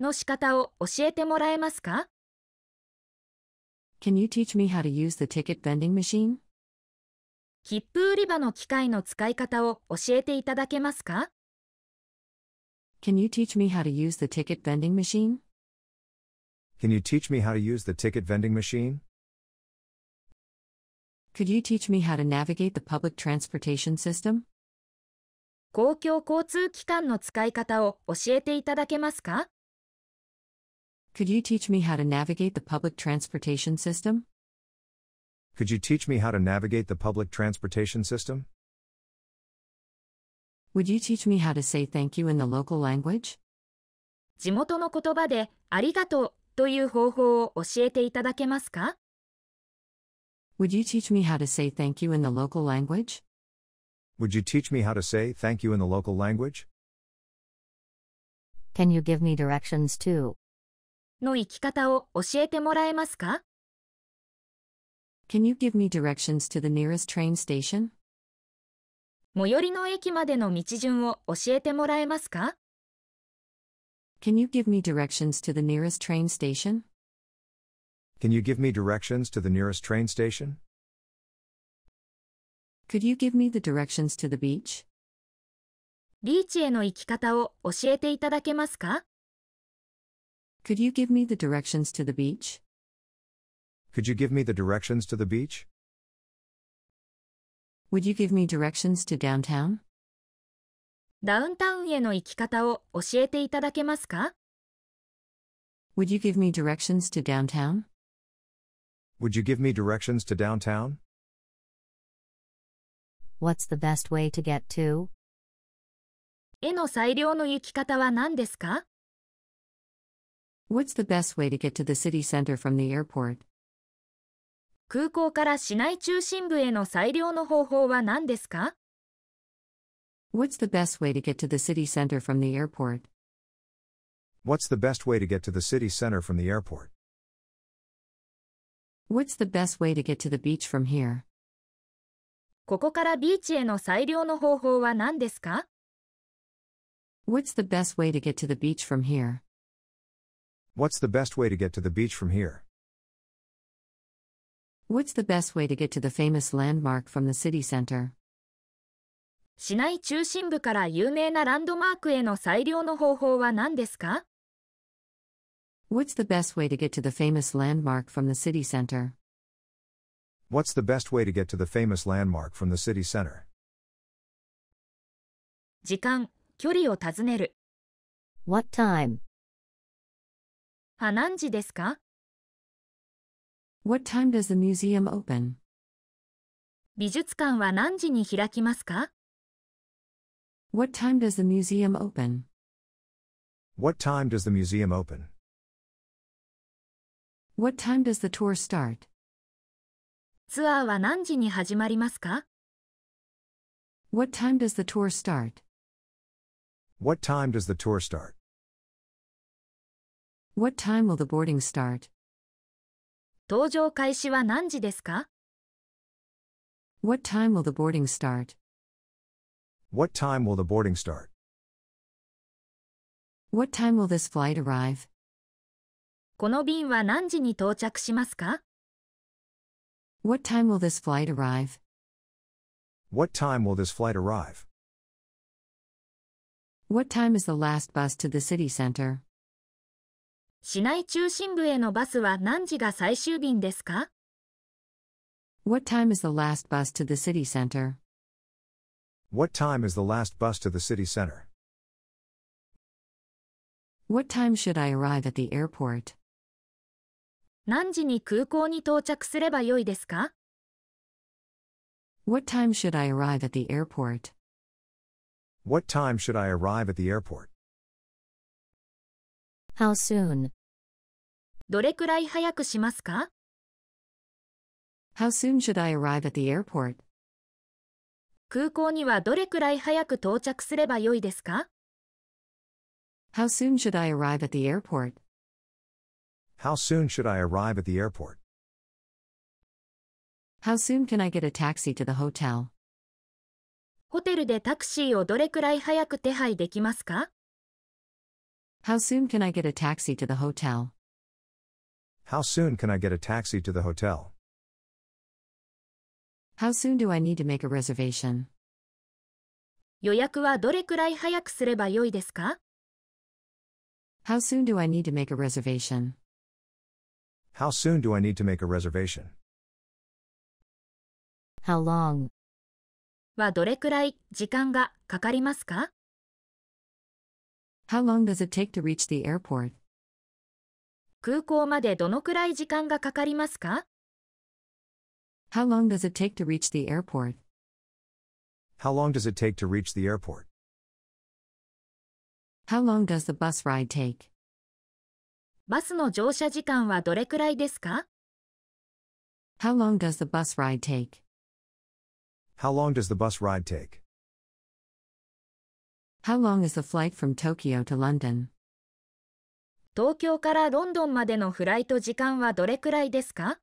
[SPEAKER 1] の仕方を教えてもらえますか
[SPEAKER 3] Can you teach me how to use the ticket vending machine?
[SPEAKER 1] 切符売り場の機械の使い方を教えていただけますか
[SPEAKER 3] Can you teach me how to use the ticket vending machine?
[SPEAKER 4] Can you teach me how to use the ticket vending machine?
[SPEAKER 3] Could you teach me how to navigate the public transportation system?
[SPEAKER 1] 公共交通機関の使い方を教えていただけますか
[SPEAKER 3] Could you teach me how to navigate the public transportation system?
[SPEAKER 4] Could you teach me how to navigate the public transportation system?
[SPEAKER 3] Would you teach me how to say thank you in the local language?
[SPEAKER 1] 地元の言葉でありがとうという方法を教えていただけますか
[SPEAKER 3] Would you teach me how to say thank you in the local language?
[SPEAKER 4] Would you teach me how to say thank you in the local language?
[SPEAKER 2] Can you give me directions to?
[SPEAKER 1] の行き方を教えてもらえますか
[SPEAKER 3] Can you give me directions to the nearest train station?
[SPEAKER 1] 最寄りの駅までの道順を教えてもらえますか
[SPEAKER 3] Can you give me directions to the nearest train station?
[SPEAKER 4] Can you give me directions to the nearest train station?
[SPEAKER 3] Could you give me the directions to the beach?
[SPEAKER 1] リーチへの行き方を教えていただけますか
[SPEAKER 3] Could you give me the directions to the beach?
[SPEAKER 4] Could you give me the directions to the beach?
[SPEAKER 3] Would you give me directions to downtown?
[SPEAKER 1] ダウンタウンへの行き方を教えていただけますか
[SPEAKER 3] Would you give me directions to downtown?
[SPEAKER 4] Would you give me directions to downtown?
[SPEAKER 2] What's the best way to get to?
[SPEAKER 1] への最良の行き方は何ですか
[SPEAKER 3] What's the best way to get to the city center from the airport?
[SPEAKER 1] 空港から市内中心部への最良の方法は何ですか
[SPEAKER 3] What's the best way to get to the city center from the airport?
[SPEAKER 4] What's the best way to get to the city center from the airport?
[SPEAKER 3] What's the best way to get to the beach from here?
[SPEAKER 1] ここからビーチへの最良の方法は何ですか
[SPEAKER 3] What's the best way to get to the beach from here?
[SPEAKER 4] What's the best way to get to the beach from here?
[SPEAKER 3] What's the best way to get to the famous landmark from the city center?
[SPEAKER 1] 市内中心部から有名なランドマークへの最良の方法は何ですか
[SPEAKER 3] What's the best way to get to the famous landmark from the city center?
[SPEAKER 4] What's the best way to get to the famous landmark from the city center?
[SPEAKER 1] 時間、距離を尋ねる。
[SPEAKER 2] What time?
[SPEAKER 1] あ、何時ですか
[SPEAKER 3] What time does the museum open?
[SPEAKER 1] 美術館は何時に開きますか
[SPEAKER 3] What time does the museum open?
[SPEAKER 4] What time does the museum open?
[SPEAKER 3] What time does the tour start?
[SPEAKER 1] ツアーは何時に始まりますか
[SPEAKER 3] What time does the tour start?
[SPEAKER 4] What time does the tour start?
[SPEAKER 3] What time will the boarding start?
[SPEAKER 1] 搭乗開始は何時ですか
[SPEAKER 3] What time will the boarding start?
[SPEAKER 4] What time will the boarding start?
[SPEAKER 3] What time will this flight arrive?
[SPEAKER 1] この便は何時に到着しますか
[SPEAKER 3] What time will this flight arrive?
[SPEAKER 4] What time will this flight arrive?
[SPEAKER 3] What time is the last bus to the city center?
[SPEAKER 1] 市内中心部へのバスは何時が最終便ですか
[SPEAKER 3] What time is the last bus to the city center?
[SPEAKER 4] What time is the last bus to the city center?
[SPEAKER 3] What time should I arrive at the airport?
[SPEAKER 1] 何時に空港に到着すればよいですか
[SPEAKER 3] What time should I arrive at the airport?
[SPEAKER 4] What time should I arrive at the airport?
[SPEAKER 2] How soon?
[SPEAKER 1] どれくらい早くしますか
[SPEAKER 3] How soon should I arrive at the airport?
[SPEAKER 1] 空港にはどれくらい早く到着すればよいですか
[SPEAKER 3] How soon should I arrive at the airport?
[SPEAKER 4] How soon should I arrive at the airport?
[SPEAKER 3] How soon can I get a taxi to the hotel?
[SPEAKER 1] ホテルでタクシーをどれくらい早く手配できますか
[SPEAKER 3] How soon can I get a taxi to the hotel?
[SPEAKER 4] How soon can I get a taxi to the hotel?
[SPEAKER 3] How soon do I need to make a reservation?
[SPEAKER 1] 予約はどれくらい早くすればよいですか
[SPEAKER 3] How soon do I need to make a reservation?
[SPEAKER 4] How soon do I need to make a reservation?
[SPEAKER 2] How long?
[SPEAKER 1] はどれくらい時間がかかりますか
[SPEAKER 3] How long does it take to reach the airport?
[SPEAKER 1] 空港までどのくらい時間がかかりますか
[SPEAKER 3] How long does it take to reach the airport?
[SPEAKER 4] How long does it take to reach the airport?
[SPEAKER 3] How long does the bus ride take?
[SPEAKER 1] バスの乗車時間はどれくらいですか
[SPEAKER 3] How long does the bus ride take?
[SPEAKER 4] How long does the bus ride take?
[SPEAKER 3] How long is the flight from Tokyo to London?
[SPEAKER 1] 東京からロンドンまでのフライト時間はどれくらいですか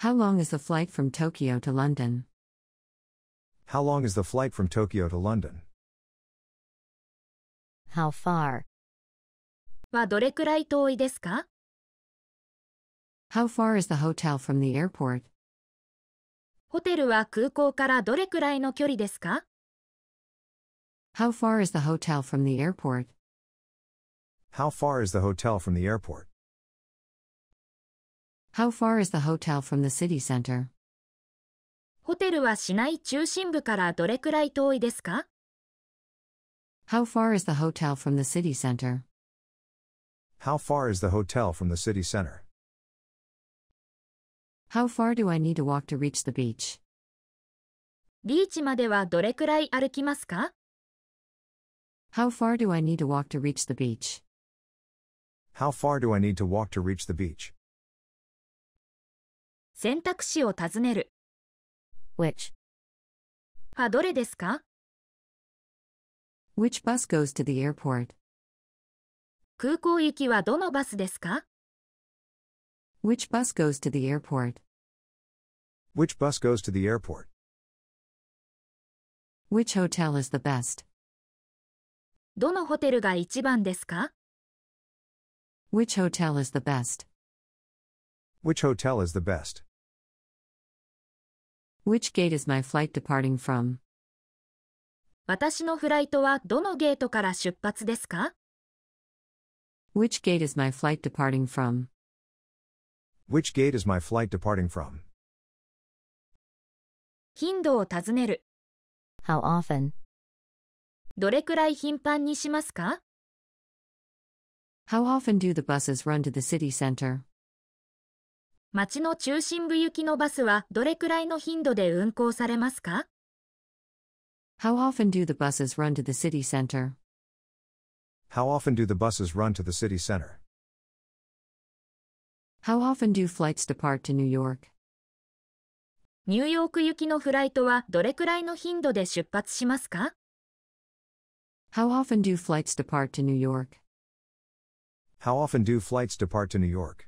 [SPEAKER 3] How long is the flight from Tokyo to London?
[SPEAKER 4] How long is the flight from Tokyo to London?
[SPEAKER 2] How far?
[SPEAKER 1] はどれくらい遠いですか
[SPEAKER 3] How far is the hotel from the airport?
[SPEAKER 1] ホテルは空港からどれくらいの距離ですか
[SPEAKER 3] How far is the hotel from the airport?
[SPEAKER 4] How far is the hotel from the airport?
[SPEAKER 3] How far is the hotel from the city center?
[SPEAKER 1] ホテルは市内中心部からどれくらい遠いですか
[SPEAKER 3] How far is the hotel from the city center?
[SPEAKER 4] How far is the hotel from the city center?
[SPEAKER 3] How far do I need to walk to reach the beach?
[SPEAKER 1] ビーチまではどれくらい歩きますか
[SPEAKER 3] How far do I need to walk to reach the beach?
[SPEAKER 4] How far do I need to walk to reach the beach?
[SPEAKER 1] 選択肢を尋ねる。
[SPEAKER 2] Which?
[SPEAKER 1] はどれですか
[SPEAKER 3] Which bus goes to the airport?
[SPEAKER 1] 空港行きはどのバスですか
[SPEAKER 3] Which bus goes to the airport?
[SPEAKER 4] Which bus goes to the airport?
[SPEAKER 3] Which hotel is the best?
[SPEAKER 1] どのホテルが一番ですか
[SPEAKER 3] Which hotel is the best?
[SPEAKER 4] Which hotel is the best?
[SPEAKER 3] Which gate is my flight departing from?
[SPEAKER 1] 私のフライトはどのゲートから出発ですか
[SPEAKER 3] Which gate is my flight departing from?
[SPEAKER 4] Which gate is my flight departing from?
[SPEAKER 1] 頻度を尋ねる。
[SPEAKER 2] How often?
[SPEAKER 1] どれくらい頻繁にしますか
[SPEAKER 3] How often do the buses run to the city center?
[SPEAKER 1] 街の中心部行きのバスはどれくらいの頻度で運行されますか
[SPEAKER 3] How often do the buses run to the city center?
[SPEAKER 4] How often do the buses run to the city center?
[SPEAKER 3] How often do flights depart to New York?
[SPEAKER 1] ニューヨーク行きのフライトはどれくらいの頻度で出発しますか
[SPEAKER 3] How often do flights depart to New York?
[SPEAKER 4] How often do flights depart to New York?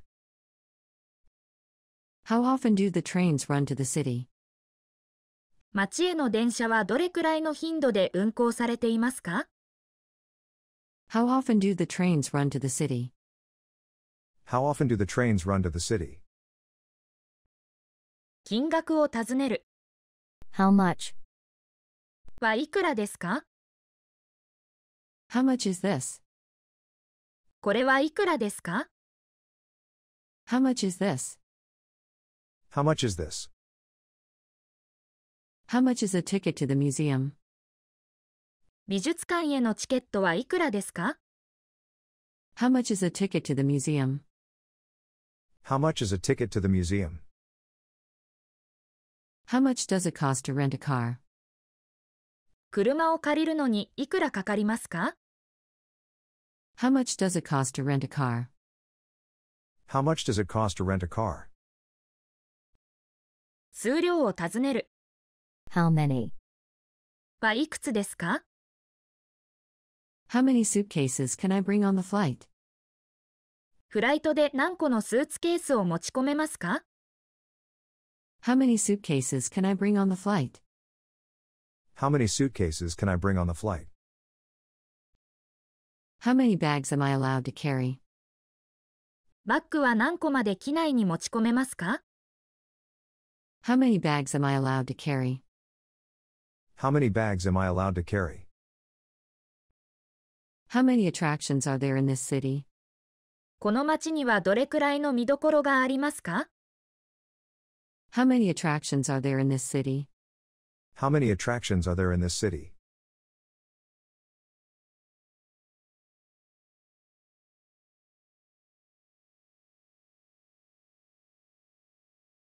[SPEAKER 3] How often do the trains run to the city?
[SPEAKER 1] 街への電車はどれくらいの頻度で運行されていますか
[SPEAKER 3] How often do the trains run to the city?
[SPEAKER 4] How often do the trains run to the city?
[SPEAKER 1] 金額を尋ねる。
[SPEAKER 2] How much?
[SPEAKER 1] はいくらですか
[SPEAKER 3] How much is this?
[SPEAKER 1] これはいくらですか
[SPEAKER 3] How much is this?
[SPEAKER 4] How much is this?
[SPEAKER 3] How much is a ticket to the museum?
[SPEAKER 1] 美術館へのチケットはいくらですか
[SPEAKER 3] How much is a ticket to the museum?
[SPEAKER 4] How much is a ticket to the museum?
[SPEAKER 3] How much does it cost to rent a car?
[SPEAKER 1] 車を借りるのにいくらかかりますか
[SPEAKER 3] How much does it cost to rent a car?
[SPEAKER 4] How much does it cost to rent a car?
[SPEAKER 1] 数量を尋ねる。
[SPEAKER 2] How many?
[SPEAKER 1] はいくつですか
[SPEAKER 3] How many suitcases can I bring on the flight?
[SPEAKER 1] フライトで何個のスーツケースを持ち込めますか
[SPEAKER 3] How many suitcases can I bring on the flight?
[SPEAKER 4] How many suitcases can I bring on the flight?
[SPEAKER 3] How many bags am I allowed to carry?
[SPEAKER 1] バッグは何個まで機内に持ち込めますか
[SPEAKER 3] How many bags am I allowed to carry?
[SPEAKER 4] How many bags am I allowed to carry?
[SPEAKER 3] How many attractions are there in this city?
[SPEAKER 1] この街にはどれくらいの見どころがありますか
[SPEAKER 3] How many attractions are there in this city?
[SPEAKER 4] How many attractions are there in this city?